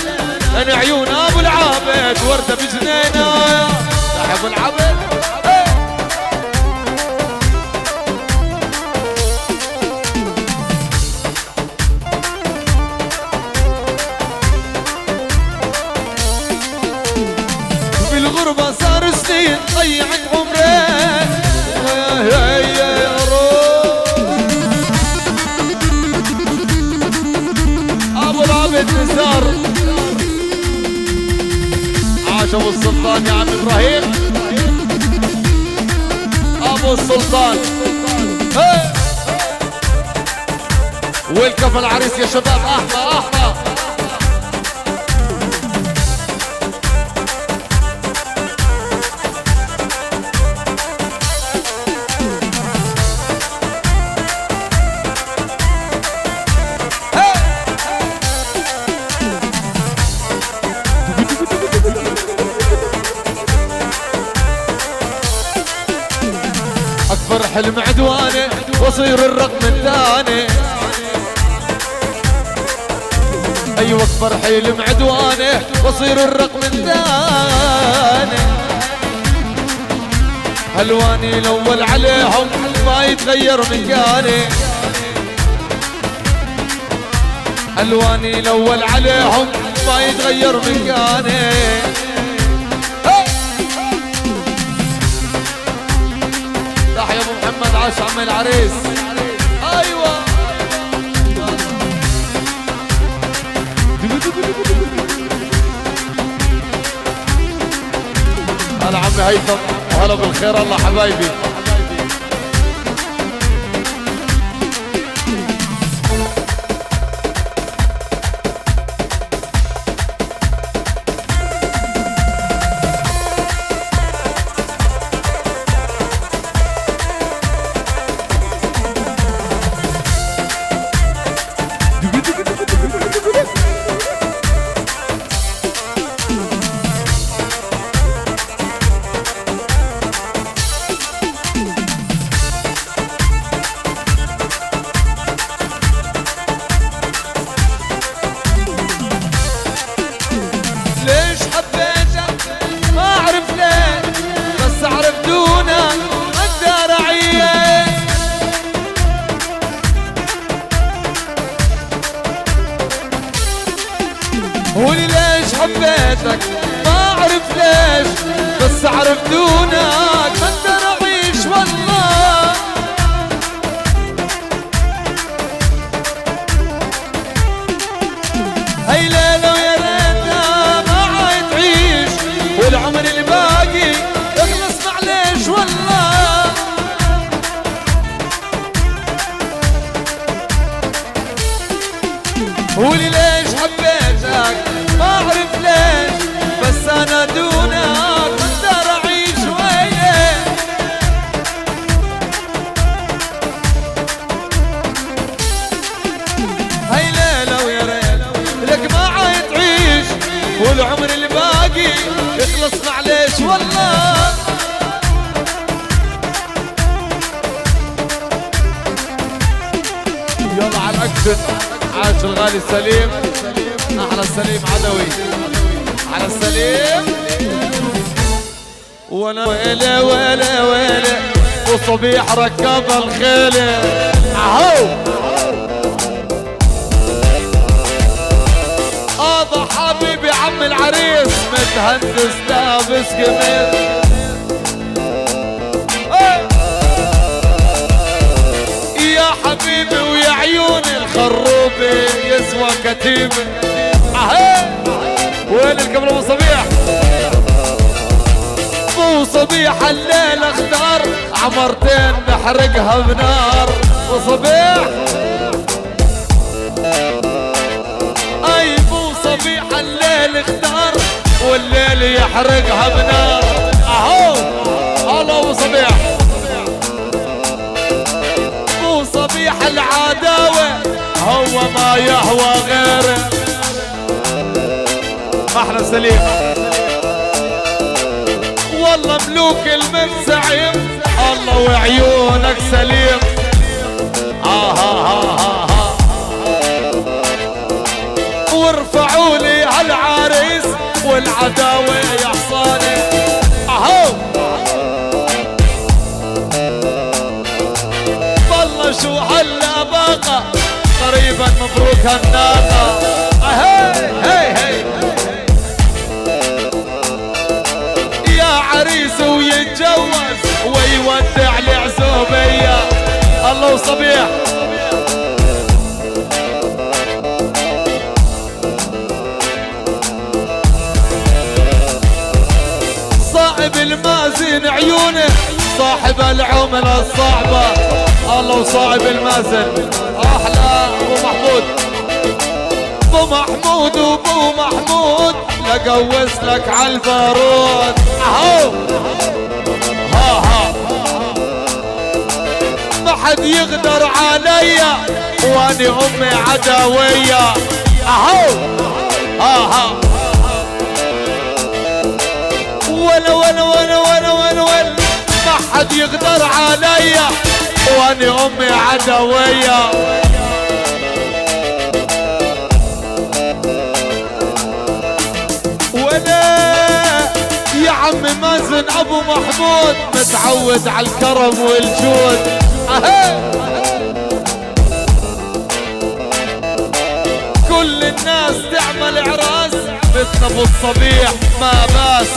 أنا عيون أبو العابد وردة بجنينة. يا أبو العابد. أبو السلطان يا عم إبراهيم. أبو السلطان. ويلكم العريس يا شباب حلم عدواني واصير الرقم الثاني. أيوه اصبر حلم عدواني واصير الرقم الثاني. الواني الأول عليهم ما يتغير مكاني الواني الأول عليهم ما يتغير مكاني محمد عاش عم العريس. أيوه. هلا عمي هيثم وهلا بالخير الله حبايبي. بين عيونه صاحب العملة الصعبة. الله وصاحب المازن. أحلى أبو محمود. أبو محمود وأبو محمود. لقوس لك على البارود أهو. ها ها. ما حد يقدر عليا. وأني أمي عداوية أهو. ها ها. وين وين وين وين وين ما حد يقدر عليا وأنا أمي عدوية. وأنا يا عم مازن أبو محمود. متعود على الكرم والجود. أهي. كل الناس تعمل عراس مثل أبو الصبيح ما باس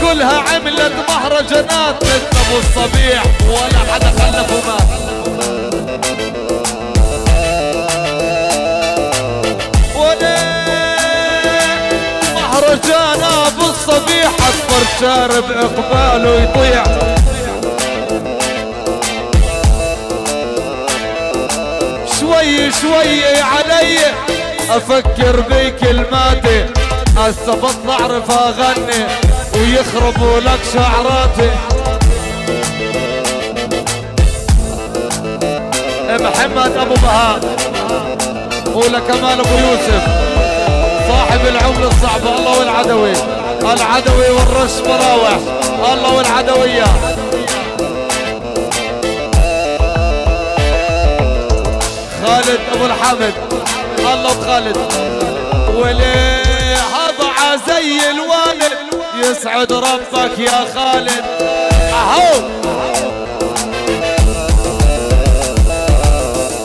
كلها عملت مهرجانات ابو الصبيح ولا حدا خلف ومات ولا مهرجان أبو الصبيح أكبر شارب إقباله يطيع شوي شوي علي أفكر بكلماتي هسه بطلع اعرف اغني ويخربوا لك شعراتي. محمد أبو بهاء ولكمال أبو يوسف. صاحب العملة الصعبة الله والعدوي. العدوي والرش مراوح الله والعدوية. خالد أبو الحمد الله وخالد وليه هضع زي الوالد. يسعد ربك يا خالد. أهو.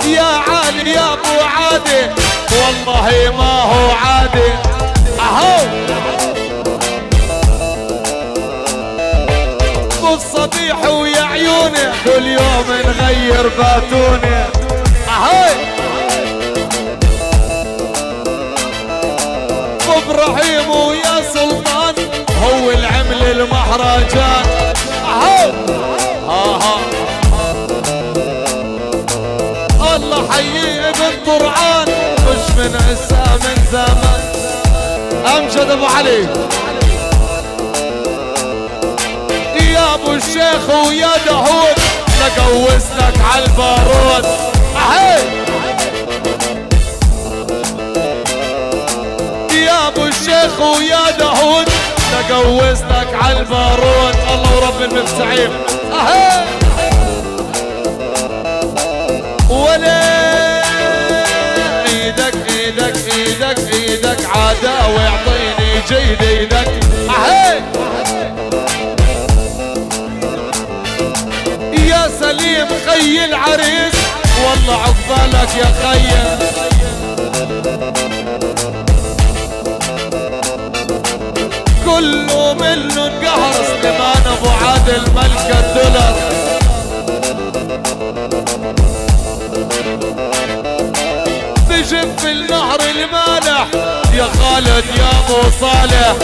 يا علي يا أبو عادي والله ما هو عادي أهو. بالصبيح ويا عيوني كل يوم نغير باتوني أهو. إبراهيم ويا سلطان هو العمل المهرجان. ها الله حيي ابن طرعان مش من عسى من زمان. أمجد أبو علي. يا أبو الشيخ ويا دهود لقوسلك على البارود. أهي! الشيخ ويا دهود لقوسلك على البارود الله ورب المفتعين. أهي! ولا إيدك إيدك إيدك إيدك عداوة يعطيني جيد إيدك. أهي! يا سليم خي العريس والله عقبالك يا خي منه انقهر سليمان ابو عادل ملك الدولار. بجف النهر المالح يا خالد يا ابو صالح.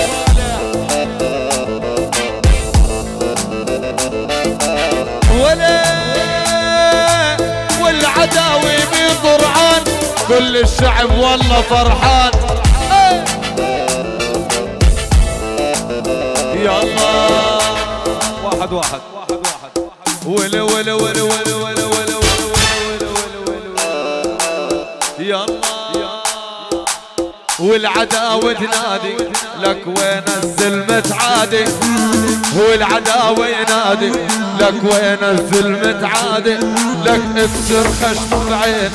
ولا والعداوي بضرعان كل الشعب والله فرحان. يا الله. واحد واحد واحد واحد ولا ولا ولا ولا ولا ولا يا الله والعداوة تنادي لك وين الزلمة تعادي والعداوة ينادي لك وين الزلمة تعادي لك ابشر خشم بعينك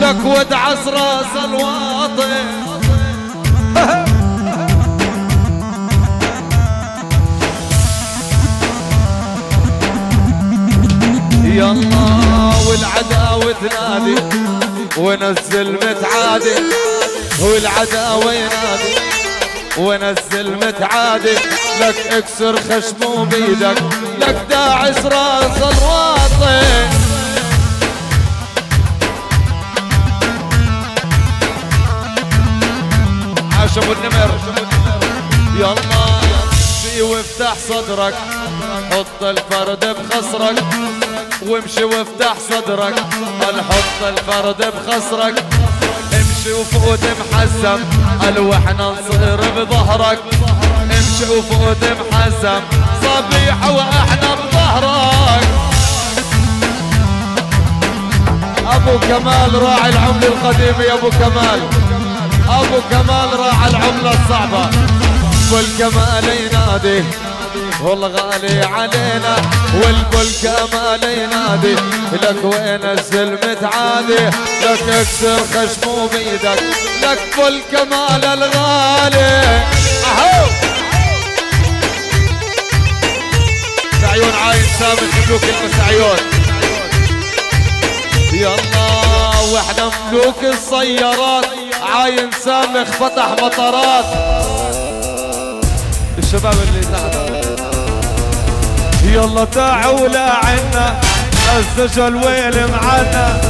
لك وادعس راس الواطن الله والعداوة تنادي ونزل متعادي. والعداوة ينادي ونزل متعادي. لك اكسر خشمه بيدك لك داعس راس الواطي. عاش ابو النمر. يلا امشي وافتح صدرك. حط الفرد بخصرك وامشي وافتح صدرك. نحط الفرد بخصرك. امشي وفوت محزم. قال وإحنا نصير بظهرك. امشي وفوت محزم. صبيح وإحنا بظهرك. أبو كمال راعي العملة القديمة يا أبو كمال. أبو كمال راعي العملة الصعبة. والكل كمال ينادي. والله غالي علينا والكل كمال ينادي. لك وين الزلم تعادي؟ لك اكسر خشمه بيدك لك كل كمال الغالي. أهو! عيون عاين سامي ملوك المسعيون يلا وإحنا ملوك السيارات. عاين سامخ فتح مطارات الشباب اللي تحت. يلا تعوا عنا الزجل ويل معنا.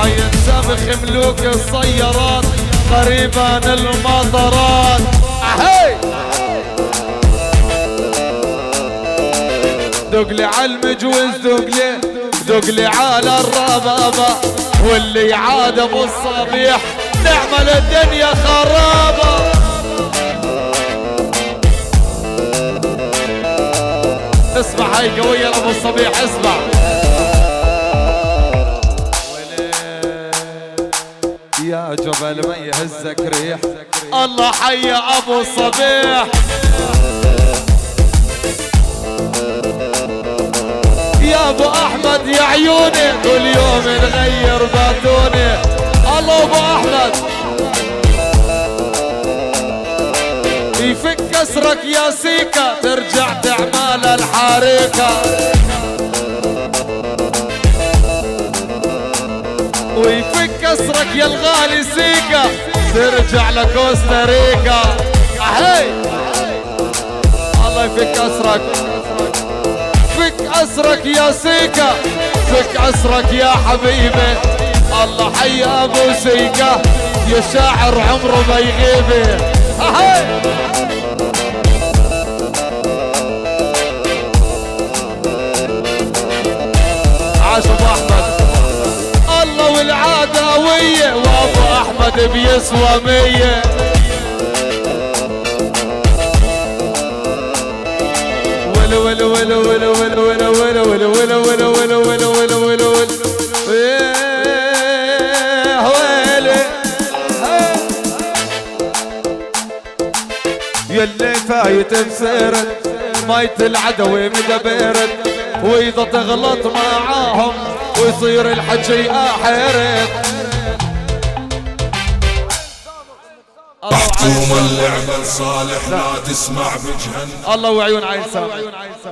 عاين سامخ ملوك السيارات قريبا المطارات أهي! دقلي المجوز دقلي دقلي على الربابة واللي عاد أبو الصبيح نعمل الدنيا خرابة. اسمع هاي قوية ابو الصبيح اسمع. يا جبل ما يهزك ريح. الله حي أبو الصبيح. يا أبو أحمد يا عيوني كل يوم نغير باتوني الله أبو أحمد. يفك اسرك يا سيكا ترجع تعمال الحريكة. ويفك أسرك يا الغالي سيكا ترجع لكوستاريكا أهي! الله يفك أسرك. فك أسرك يا سيكا فك أسرك يا حبيبي. الله حي أبو سيكا يا شاعر عمره ما يغيبه. أهي! عاش ابو احمد الله والعداوية وابو احمد بيسوى مية ول ول ول ول ول ول ول ول ول ول ول ول ول ول ول إيه ويلي يلي فايت بسيرت ميت العدوي مدبرت وإذا تغلط معاهم ويصير الحكي احرت محكوم اللعبة الصالح لا تسمع بجهنم الله وعيون عين سامخ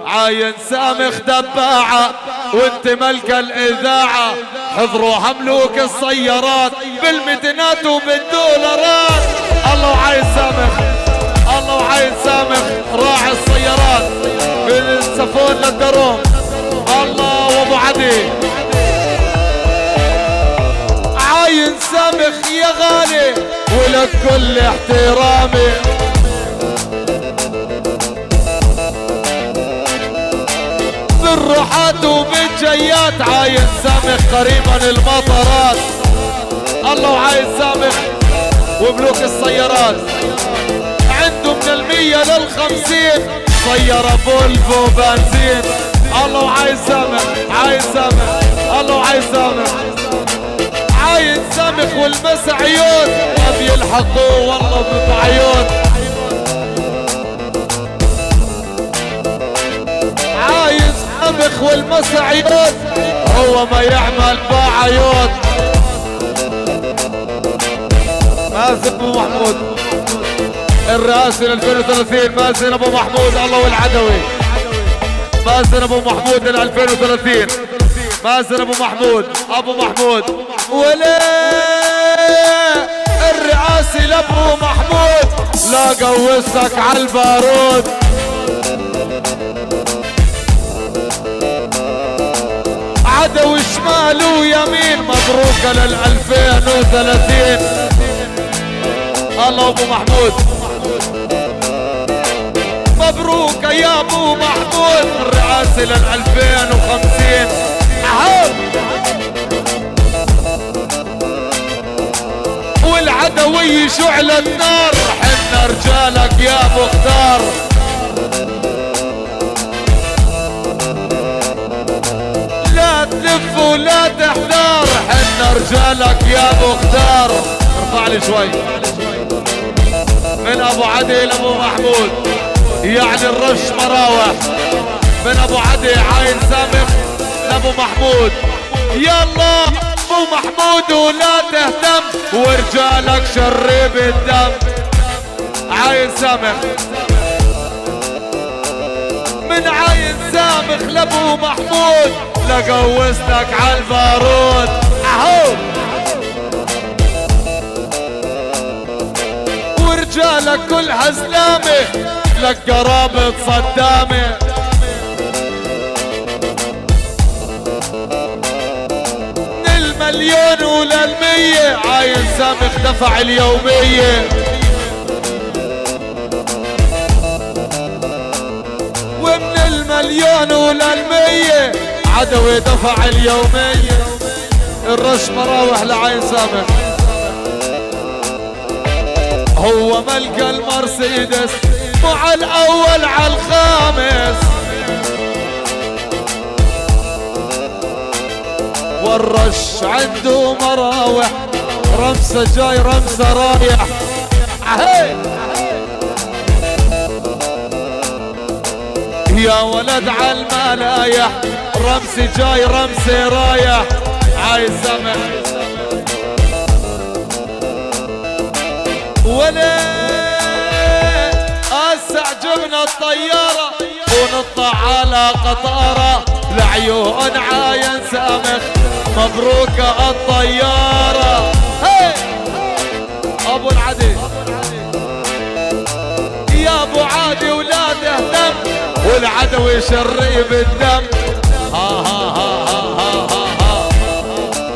عاين سامخ دباعة وانت ملك الإذاعة. حضروها ملوك السيارات بالمدينات وبالدولارات. الله وعين سامخ وعين سامخ راعي السيارات من السفون للدروم. الله وابو عدي. عاين سامخ يا غالي ولك كل احترامي. بالروحات وبالجيات عاين سامخ قريبا المطارات. الله وعاين سامخ وملوك السيارات. ويا للخمسين. سيارة فولفو بنزين. الله وعايز سمك عايز سمك. الله وعايز سمك. عايز سمك والمس عيون. ما بيلحقوه والله بعيون عايز سمك والمس عيون. هو ما يعمل بعيون. مازن محمود. الرئاسي 2030 مازن أبو محمود الله والعدوي مازن أبو محمود ل 2030 مازن أبو محمود أبو محمود. ولا الرئاسي لابو محمود. لا قوسك على البارود. عدو شمال ويمين مبروك لل 2030 الله أبو محمود. مبروك يا ابو محمود. الرئاسي لل 2050 أهو. والعدوي شعل النار. حنا رجالك يا مختار لا تلف ولا تحتار حنا رجالك يا مختار ارفع لي شوي. من أبو عدي لابو محمود. يعني الرش مراوح. من أبو عدي عاين سامح لابو محمود. يلا أبو محمود ولا تهتم ورجالك شرب الدم عاين سامح من عاين سامخ لأبو محمود لقوستك عالبارود أهو! ورجالك كلها زلامه لك قرابة صدامه من المليون وللمية عاين سامخ دفع اليومية. ومن المليون وللمية عدوي دفع اليومية. الرش مراوح لعين سامح. هو ملقى المرسيدس. مع الأول على الخامس. والرش عنده مراوح رمسة جاي رمسة رايح. يا ولد عالملايح رمسي جاي رمسي رايح. عايز هسه جبنا الطيارة ونطلع على قطارة لعيون عاين سامخ مبروك الطيارة. هي أبو العدي يا أبو عادي ولا تهتم والعدو يشري بالدم. ها ها ها ها ها ها ها.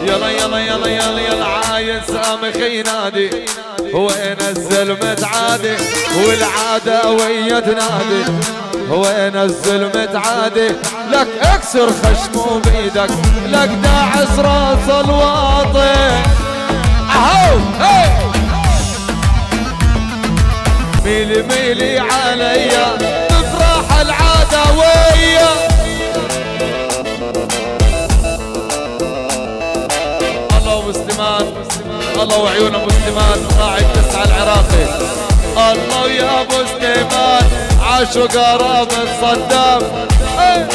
يلا يلا يلا يلا يلا. سامخ ينادي هو ينزل متعادي والعادة ويا تنادي. هو ينزل متعادي لك اكسر خشمه بيدك لك داعس راس الواطي. أهو! ميلي ميلي عليا تفرح العدوية الله الله وعيون أبو سليمان قاعد تسعى العراقي الله يا أبو سليمان عاشوا قرابة صدام إيه.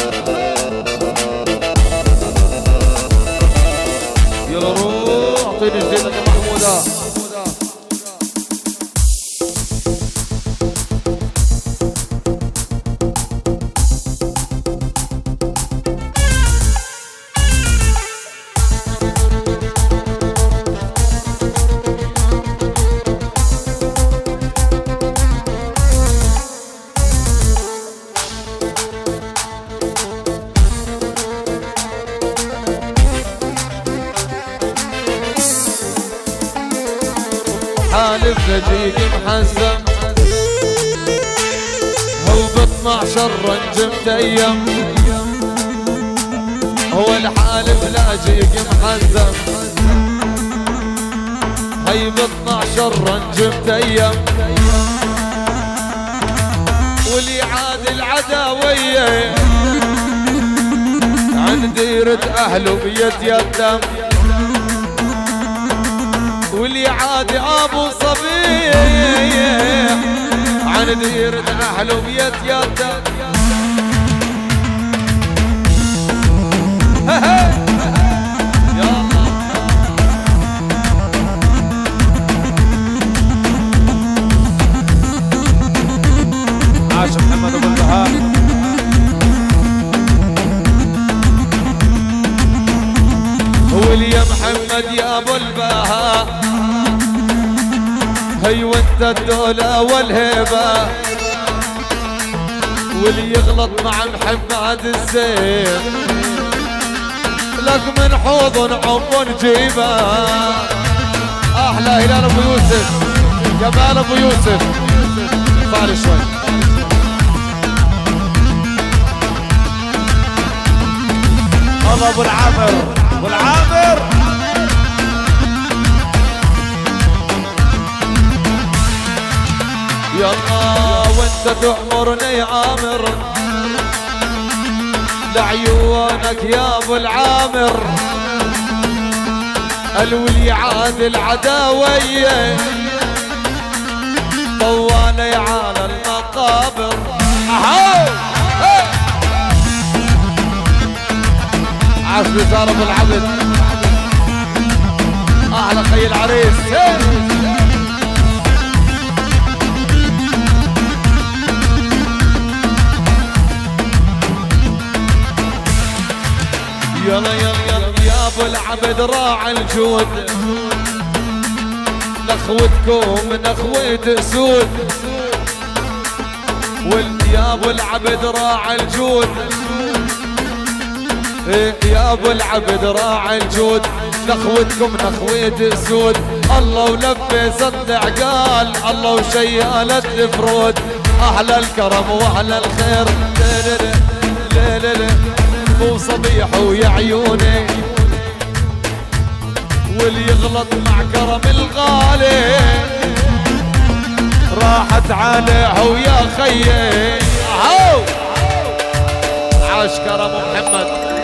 يلا روح اعطيني جديدك يا محمودة دقيق محزم. هو ب 12 رنج متيم هو الحالف لاجيق محزم. هي ب 12 رنج متيم واللي عاد العداوية عن ديرة أهله بيتيتم واللي عاد أبو صبيح. عن ديرة اهله بيت يده يلا عاش يا محمد يا أبو البهاء وانت الدولة والهيبة. واللي يغلط مع محمد الزين. لك من حوض عم نجيبه. أحلى هلال أبو يوسف. جمال أبو يوسف. فعل شوي. الله أبو العامر. أبو العامر. يلا وانت تأمرني عامر. لعيونك يا أبو العامر. الولي عاد العداوية طوالي على المقابر. عاش بزار أبو العبد. أحلى خي العريس. يلا يلا يلا يا ابو العبد راعي الجود. نخوتكم نخوت اسود يا ابو العبد راعي الجود. إيه يا ابو العبد راعي الجود. نخوتكم نخويت اسود الله ولبست العقال الله وشيالت الفرود أحلى الكرم واحلى الخير. مو صبيح ويا عيوني واللي يغلط مع كرم الغالي. راحت عليه ويا خيي. عاش كرم محمد.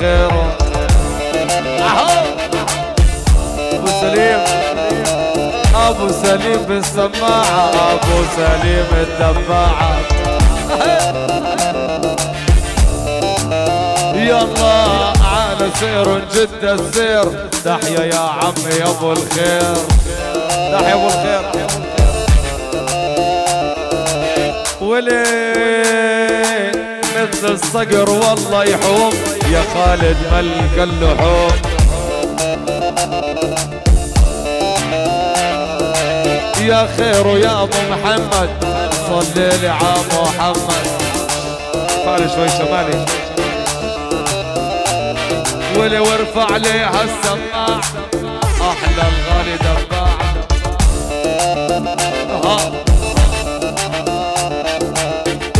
يا يا خيره أهو. أبو سليم. أبو سليم بالسماعة. أبو سليم الدباعة يلا على سير جد السير. تحيا يا عمي يا أبو الخير. تحيا أبو الخير. ولي مثل الصقر والله يحوم. يا خالد ملك اللحوم يا خير يا أبو محمد صلي لي على محمد. فعل شوي شمالي ولي وارفع لي هالسماع أحلى الغالي دباع.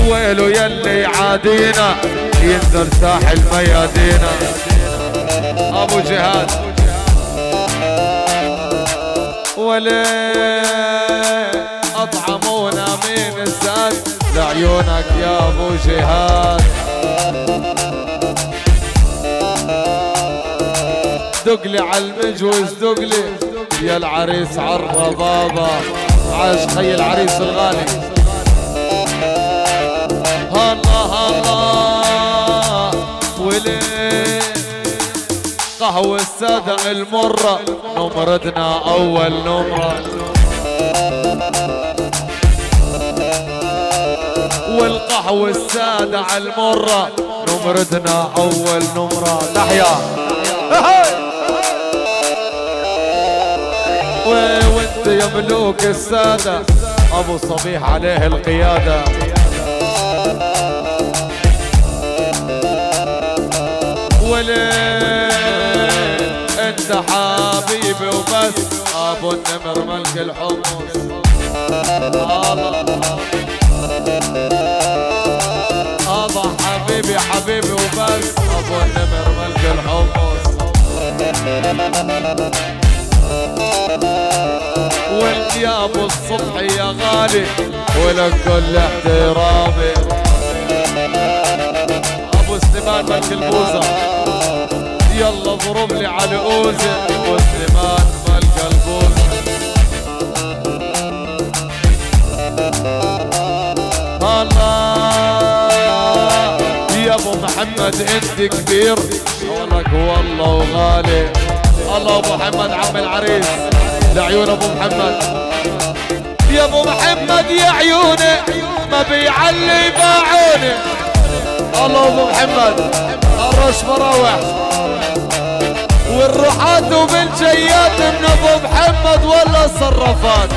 ويلو يلي عادينا. ينزل ساحل ميادينا أبو جهاد. ولي أطعمونا من الزاد. لعيونك يا أبو جهاد. دقلي على المجوز دقلي يا العريس عرة بابا. عاش خي العريس الغالي. قهوة السادة المرة. نمرتنا أول نمرة. والقهوة السادة على المرة. نمرتنا أول نمرة. تحيا وانت يا ملوك السادة؟ أبو صبيح عليه القيادة. ولي انت حبيبي وبس أبو النمر ملك الحمص. ابا حبيبي حبيبي وبس. أبو النمر ملك الحمص. وانت يا ابو الصبح يا غالي ولك كل احترامي. أبو سليمان ملك البوزة. يلا اضرب لي على اوزي ابو سليمان ملك البوزة. الله. يا ابو محمد انت كبير. ولك والله وغالي. الله ابو محمد عم العريس. لعيون ابو محمد. يا ابو محمد يا عيوني ما بيعلي باعوني. الله ابو محمد. الرش مراوح والروحات وبالجيات من أبو محمد ولا الصرافات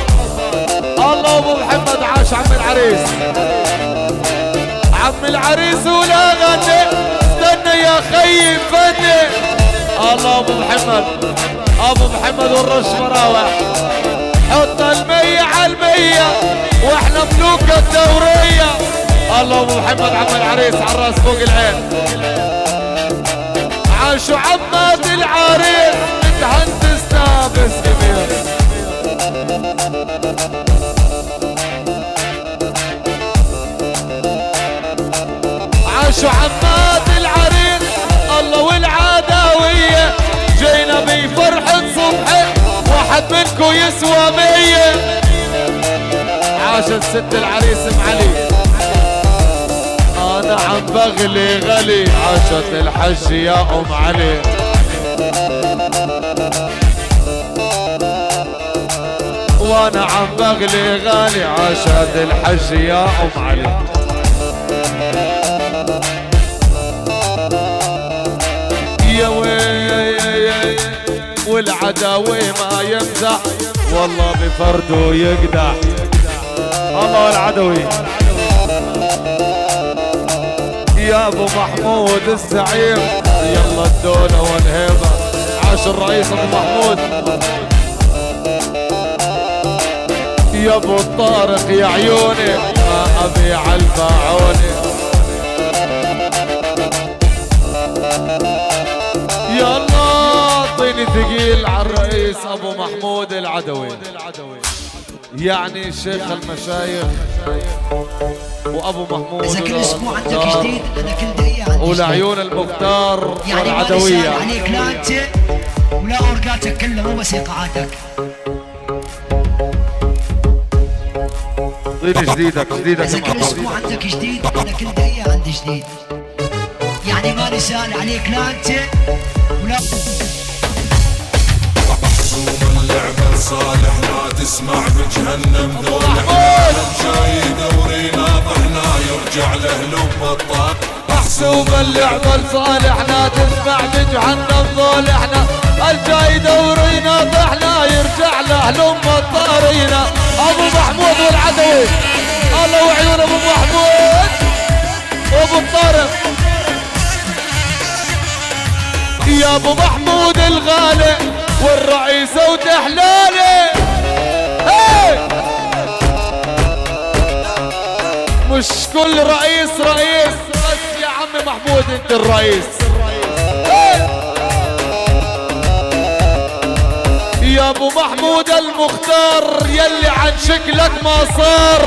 الله أبو محمد عاش عم العريس. عم العريس ولا غني. استنى يا خيي فني. الله أبو محمد. أبو محمد والرش مراوح. حط المية على المية. وإحنا ملوك الدورية. الله أبو محمد عم العريس على الرأس فوق العين. عاشو عماد العريس متهندس نابس كبير. عاشو عماد العريس الله والعداوية. جينا بفرحة صبحي واحد منكو يسوى مية. عاش الست العريس ام علي. أنا عم بغلي غلي عاشت الحج يا أم علي. وأنا عم بغلي غالي عاشت الحج يا أم علي. يا وي والعداوي ما يمزح والله بفرده يقدح. الله العدوي. يا ابو محمود الزعيم. يلا الدولة والهيبة. عاش الرئيس ابو محمود. يا ابو الطارق يا عيوني. ما ابي عالباعوني يا الله اعطيني ثقيل على الرئيس ابو محمود العدوي. يعني شيخ المشايخ. وأبو محمود إذا كل أسبوع عندك جديد أنا كل دقيقة عندي جديد. ولعيون المختار يعني نسال عليك لا انت ولا أورقاتك كلها مو بس ايقاعاتك اعطيني جديدك جديدك إذا كل أسبوع عندك جديد أنا كل دقيقة عندي جديد. يعني ما نسأل عليك لا انت ولا اللعبة صالح لا تسمع بجهنم. ذول إحنا جاي دوري ناطحنا يرجع له لب الطاق. محسوب اللعبة لصالح لا تسمع بجهنم. ظول إحنا الجاي دورينا ضحنا يرجع له لما طارينا أبو محمود والعدوي الله وعيون أبو محمود. وابو الطارق. يا أبو محمود الغالي. والرئيس وتحلالي مش كل رئيس رئيس. بس يا عم محمود أنت الرئيس. يا أبو محمود المختار يلي عن شكلك ما صار.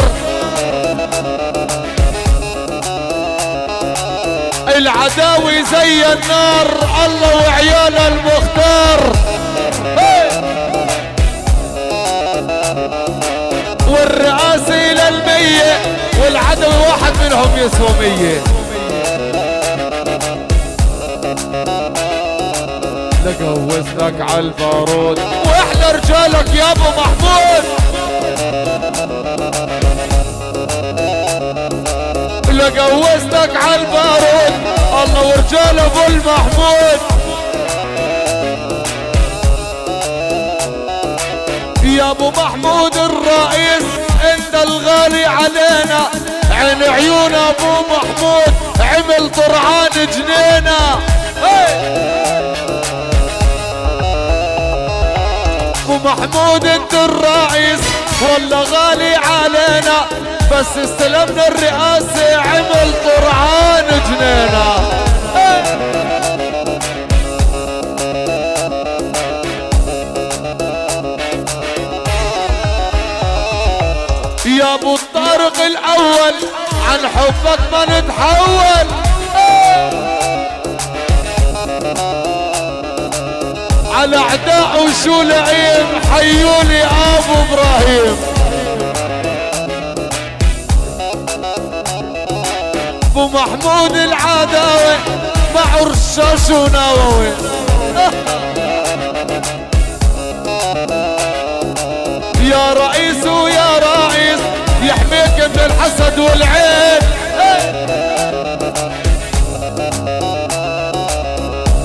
العداوي زي النار الله وعيال المختار. واحد منهم يسوى مية. لجوزتك عالبارود وإحنا رجالك يا أبو محمود. لجوزتك عالبارود الله ورجال أبو المحمود. يا أبو محمود الرئيس أنت الغالي علينا. عين عيون ابو محمود عمل طرعان جنينا هي. أبو محمود أنت الرئيس والله غالي علينا بس استلمنا الرئاسة عمل طرعان. يا أبو الطارق الأول عن حبك ما نتحول. على أعداء وشو لعيم حيولي ابو إبراهيم. أبو محمود العداوي مع رشاش وناوي يا رئيس من الحسد والعين.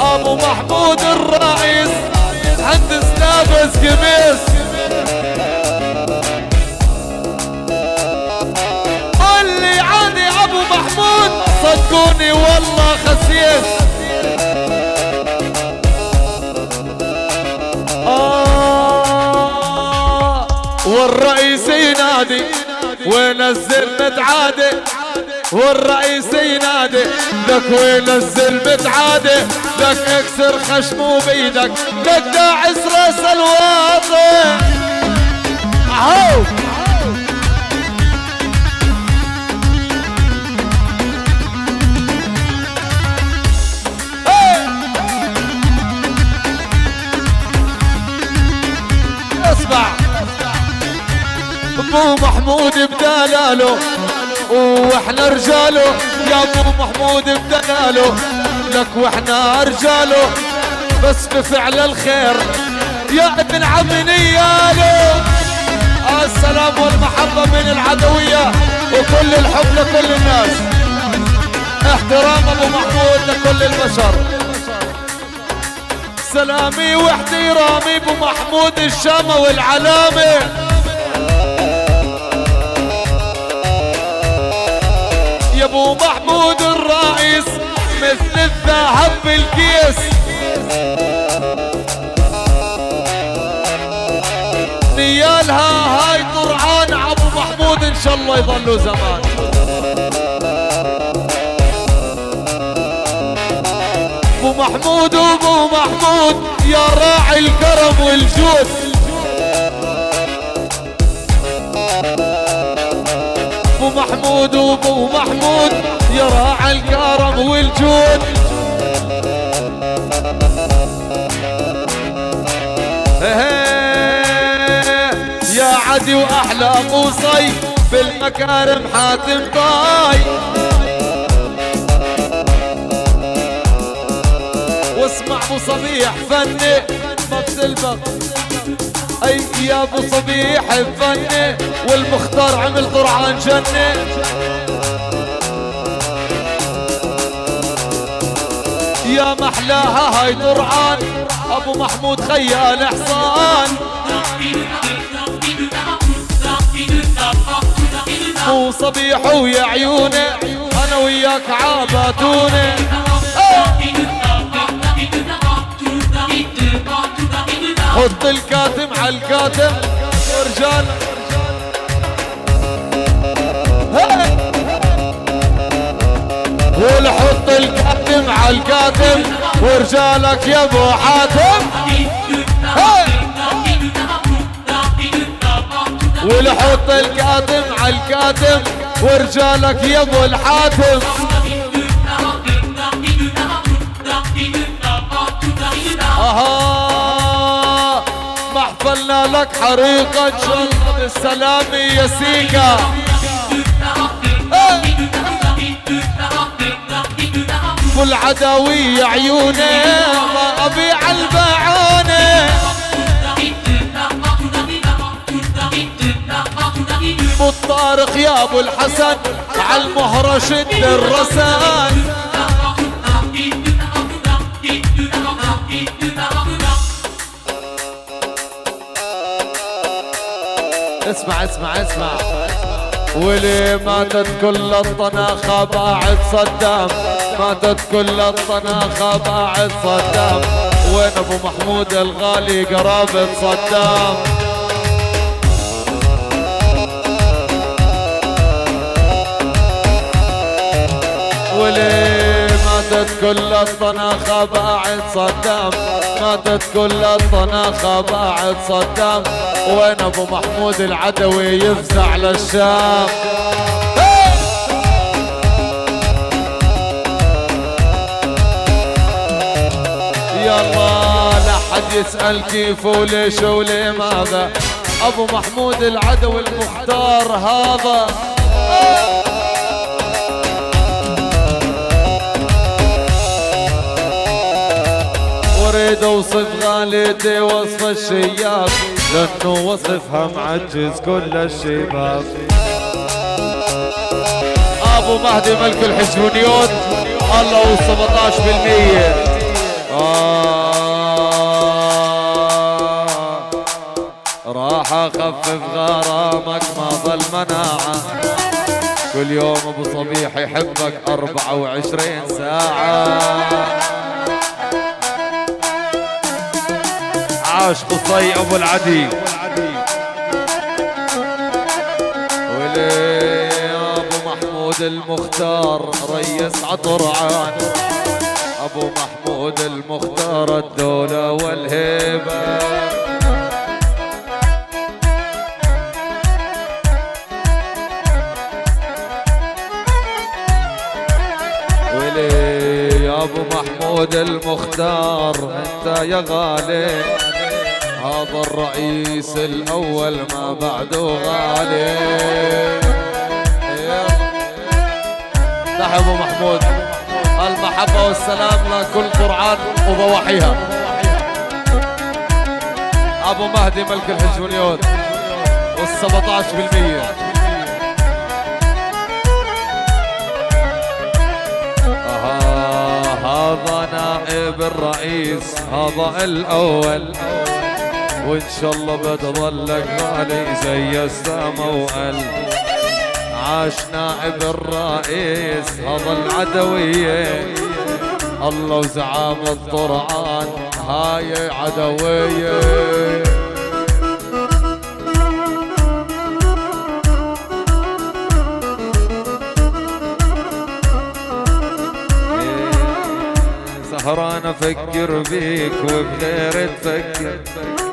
أبو محمود الرئيس عند سنابس قميص اللي عادي أبو محمود صدقوني والله خسيس آه والرئيس ينادي وين عادي والرئيس ينادي لك وين الزلمة عادي لك اكسر خشمه بيدك لك داعس رأس الواطن بدلاله وإحنا رجاله يا ابو محمود بدلاله لك وإحنا رجاله بس بفعل الخير يا ابن عم نياله السلام والمحبة من العدوية وكل الحب لكل الناس. احترام ابو محمود لكل البشر. سلامي واحترامي ابو محمود الشامة والعلامة. أبو محمود الرئيس مثل الذهب بالكيس. نيالها هاي طرعان أبو محمود إن شاء الله يظلوا زمان. أبو محمود وابو محمود يا راعي الكرم والجود. محمود وابو محمود يا راعي الكرم والجود. يا عدي واحلى قوصي بالمكارم حاتم طاي واسمع ابو صبيح فني ما بتلبق أي يا أبو صبيح فني والمختار عمل طرعان جنة يا محلاها هاي طرعان أبو محمود خيال حصان ابو صبيح ويا عيونه أنا وياك عاباتونه حط الكاتم على الكاتم. ورجال. قول حط الكاتم على الكاتم. ورجالك يا أبو حاتم. ولحط الكاتم على الكاتم. ورجالك يا أبو الحاتم. أها. محفلنا لك حريقة ان بالسلامة يا سيكا. كل عداوي عيوني ما ابيع البعانه ابو الطارق يا أبو الحسن على المهرة شد الرسان. اسمع اسمع اسمع. ولي ماتت كل الطناخة باعت صدام. ماتت كل الطناخة باعت صدام. وين أبو محمود الغالي قرابة صدام. ولي ماتت كل الطناخة باعت صدام. ماتت كل الطناخة باعت صدام. وين أبو محمود العدوي يفزع للشام؟ يلا لا حد يسأل كيف وليش ولماذا. أبو محمود العدوي المختار هذا. أريد أوصف غالتي وصف الشياب لأنه وصفها معجز كل الشباب. أبو مهدي ملك الحسبونيون الله و17% آه. راح أخفف غرامك ما ظل مناعة. كل يوم أبو صبيح يحبك 24 ساعة. عاش قصي أبو العدي. ولي أبو محمود المختار ريس عطرعان أبو محمود المختار ولي يا أبو محمود المختار أنت يا غالي. هذا الرئيس الأول ما بعده غالي. ابو محمود. المحبة والسلام لكل قرعان وضواحيها. أبو مهدي ملك الحجونيون وال 17% آه هذا نائب الرئيس هذا الأول. وإن شاء الله بتظلك غالي زي السما وقل. عاش نائب الرئيس هذا العدوية. الله وزعام الطرعان هاي عدوية. سهران أفكر بيك وبغير تفكر.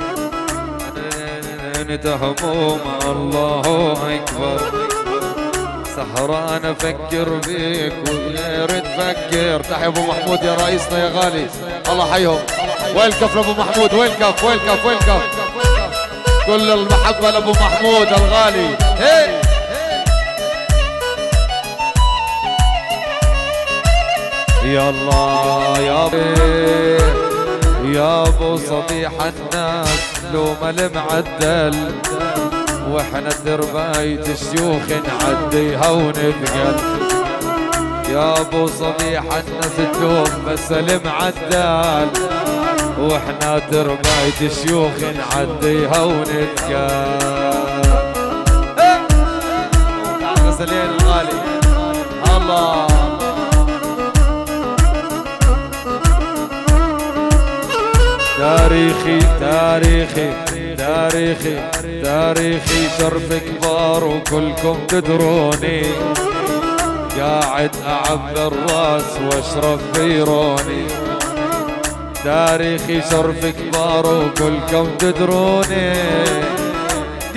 انت هموم الله أكبر. سهران أفكر بيك وبغير تفكر تحيا أبو محمود يا رئيسنا يا غالي. الله حيهم. وين الكف لأبو محمود. الكف وين الكف كل المحبة لأبو محمود الغالي. هي. يا الله يا يا أبو صبيح الناس. لو ما المعدل. وإحنا ترباية الشيوخ نعديها ونثقل يا ابو صبيح الناس تلوم بس المعدل. وإحنا ترباية الشيوخ نعديها ونثقل تاريخي تاريخي تاريخي تاريخي شرف كبار وكلكم تدروني. قاعد اعبر راس واشرب بيروني. تاريخي شرف كبار وكلكم تدروني.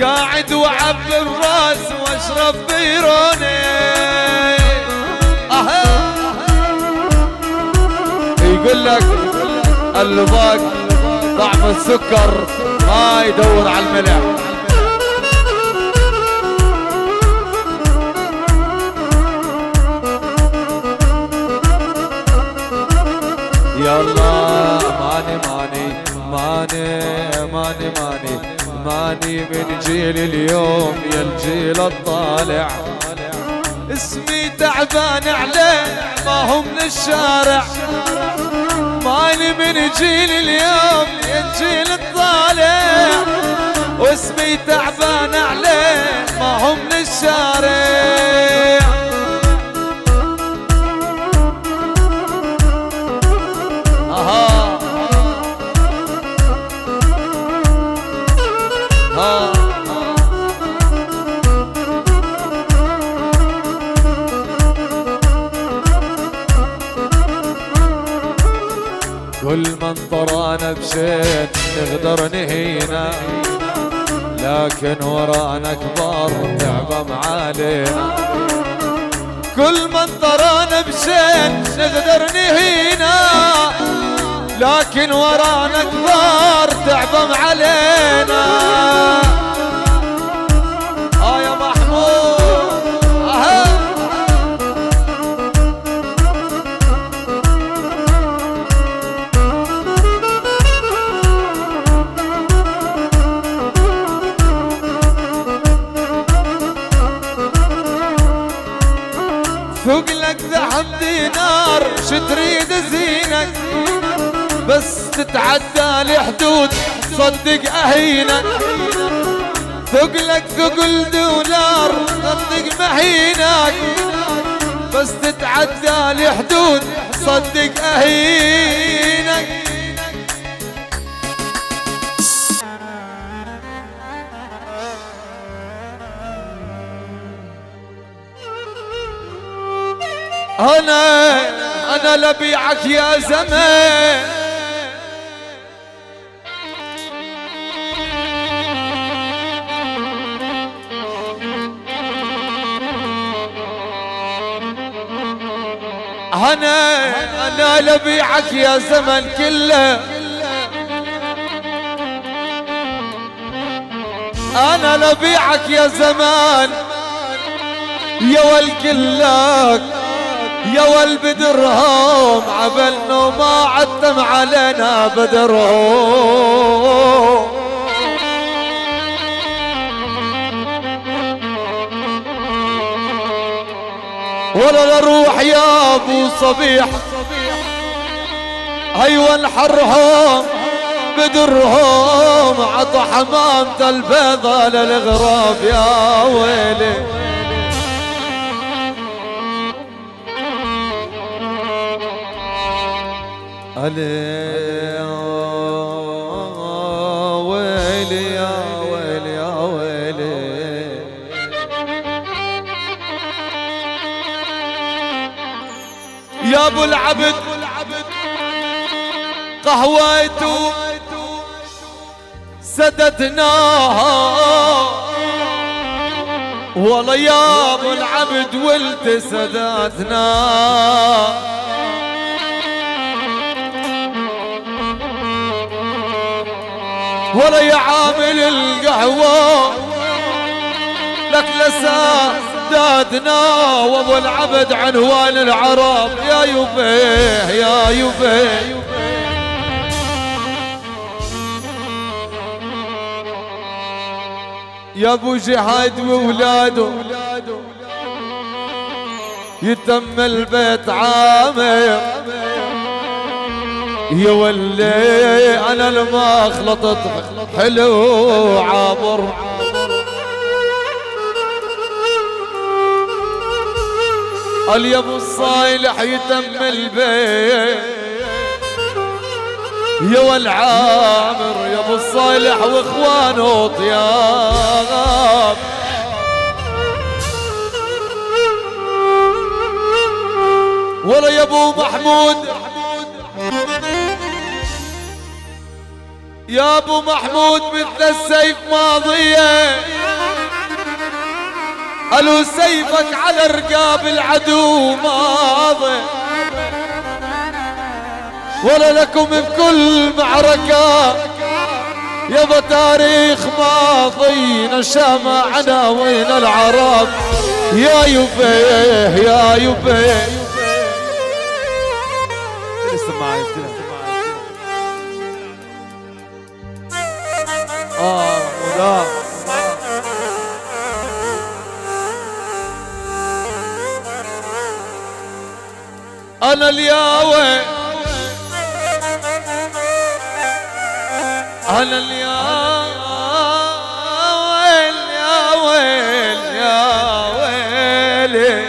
قاعد واعبر راس واشرب بيروني. يقول لك ضاق طعم السكر ما يدور على الملح. يلا ماني ماني ماني ماني ماني ماني من جيل اليوم يا الجيل الطالع. اسمي تعبان عليه ما هو من ماني من جيل اليوم الجيل الطالع واسمي تعبان عليه ما هو من كل من طرانا بشيء نقدر نهينا لكن ورانا كبار تعبى معالينا كل من طرانا بشيء نقدر نهينا لكن ورانا كبار تعبى علينا شتريد زينك بس تتعدى الحدود صدق أهينك. ثق لك ثقل دولار صدق مهينك. بس تتعدى الحدود صدق أهينك. أنا أنا لبيعك يا زمان. أنا أنا لبيعك يا زمن كله. أنا لبيعك يا زمان. يا والكلاك يا والبدرهم عبلنا ما عتم علينا بدرهم. ولا نروح يا أبو صبيح. أيوه انحرهم بدرهم عطى حمامة البيضة للغراب يا ويلي. علي ويلي يا ويلي يا ويلي يا ابو العبد قهويته سددناها والله يا ابو العبد ولد سددنا ولا يا عامل القهوة. لك لسا دادنا وابو العبد عنوان العرب. يا يبيه يا يبيه يا ابو جهاد وولاده. يتم البيت عامر. يا ولي أنا لما خلطت حلو عابر. قال يا ابو الصالح يتم البيت. يا والعامر يا ابو الصالح وإخوانه طياب. ولا يا أبو محمود يا ابو محمود مثل السيف ماضية. قالوا سيفك على رقاب العدو ماضي. ولا لكم بكل معركة يابا تاريخ ماضي نشامة عناوين العرب. يا يبيه يا يبيه آه ولا أنا الياوي أنا الياوي يا ويل يا ويلي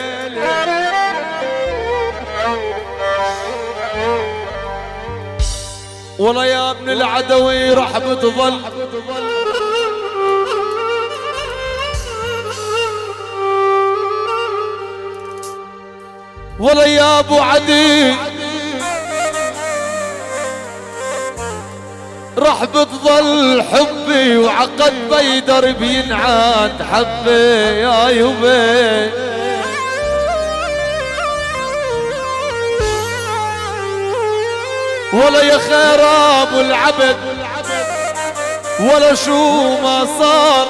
والله يا ابن العدوي راح بتظل والله يا أبو عدي. راح بتظل حبي وعقد بيدر بينعاد حبي يا يبي ولا يا خير أبو العبد. ولا شو ما صار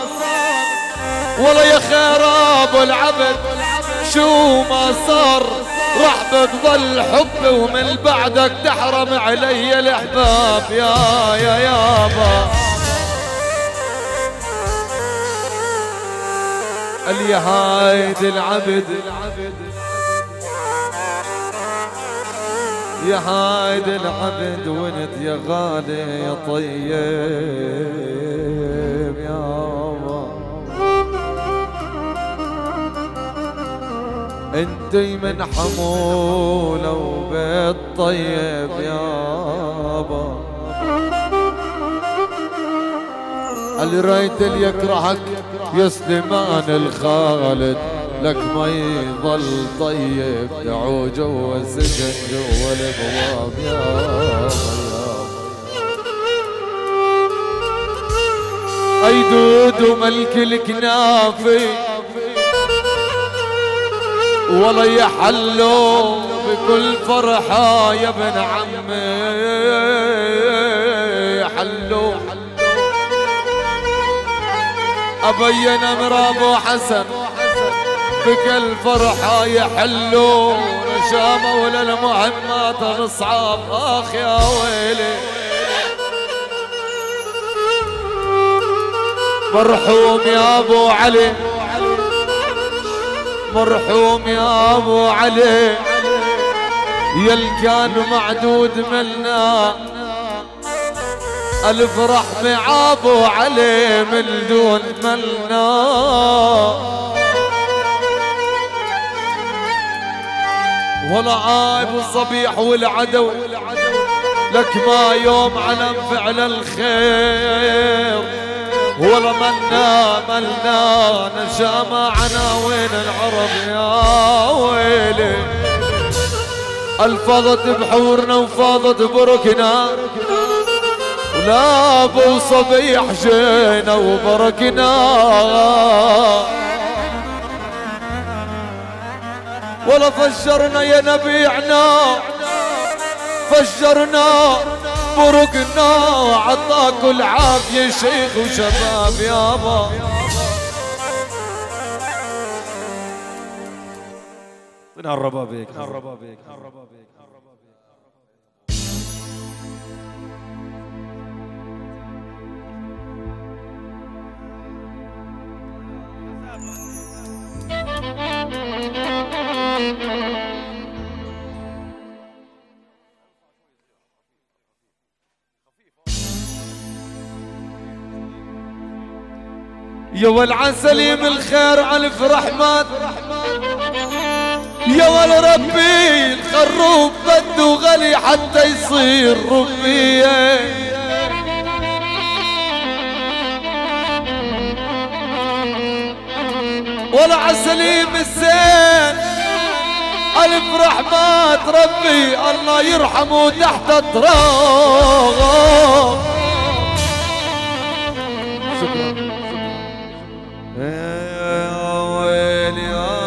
ولا يا خير أبو العبد شو ما صار. راح بتظل حبي ومن بعدك تحرم علي الأحباب. يا يا يابا اللي هايد العبد. يا هايد العبد وانت يا غالي يا طيب يابا انتي من حمولة وبيت طيب يابا اللي رأيت اللي يكرهك؟ يا سليمان الخالد. لك ما يظل طيب دعو جوا السجن جوا الابواب يا ايدود وملك الكنافي والله يحلوا بكل فرحة يا ابن عمي. يحلوا أبين أمر أبو حسن. بكل فرحة يحلوا نشامة ولا المهمات الصعاب آخ يا ويلي. مرحوم يا أبو علي. مرحوم يا أبو علي. يل كان معدود منا الفرح مع أبو علي من دون منا ولا عايب الصبيح والعدو. لك ما يوم علم فعل الخير. ولا منا منا نشأ معنا وين العرب يا ويلي. الفضت بحورنا وفاضت بركنا. ولا أبو صبيح جينا وبركنا. ولا فجرنا يا نبيعنا. فجرنا برقنا عطاك العافية شيخ وشباب يابا نقرب بيك. نقرب بيك نقرب بيك. [LAUGHS] يا والعسل من الخير ألف رحمات يا ول ربي الخروف بده غلي حتى يصير ربية. ولا عسليم الزين ألف رحمات ربي الله يرحمه تحت التراب شكرا ويل يا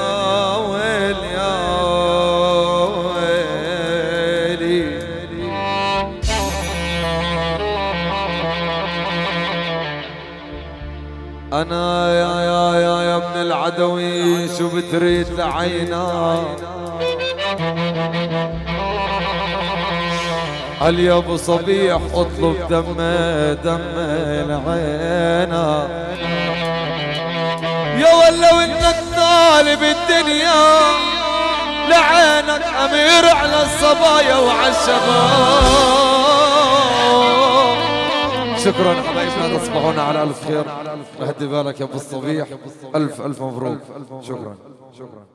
يا يا يا ابن العدوي شو بتريد لعينا هل يا ابو صبيح اطلب دمه دمه لعينا يا ولو انك طالب الدنيا لعينك أمير على الصبايا وعلى الشباب شكرا حبايبنا تصبحون على ألف خير. اهدي بالك يا أبو الصبيح. الف ألف مبروك. شكرا. شكرا.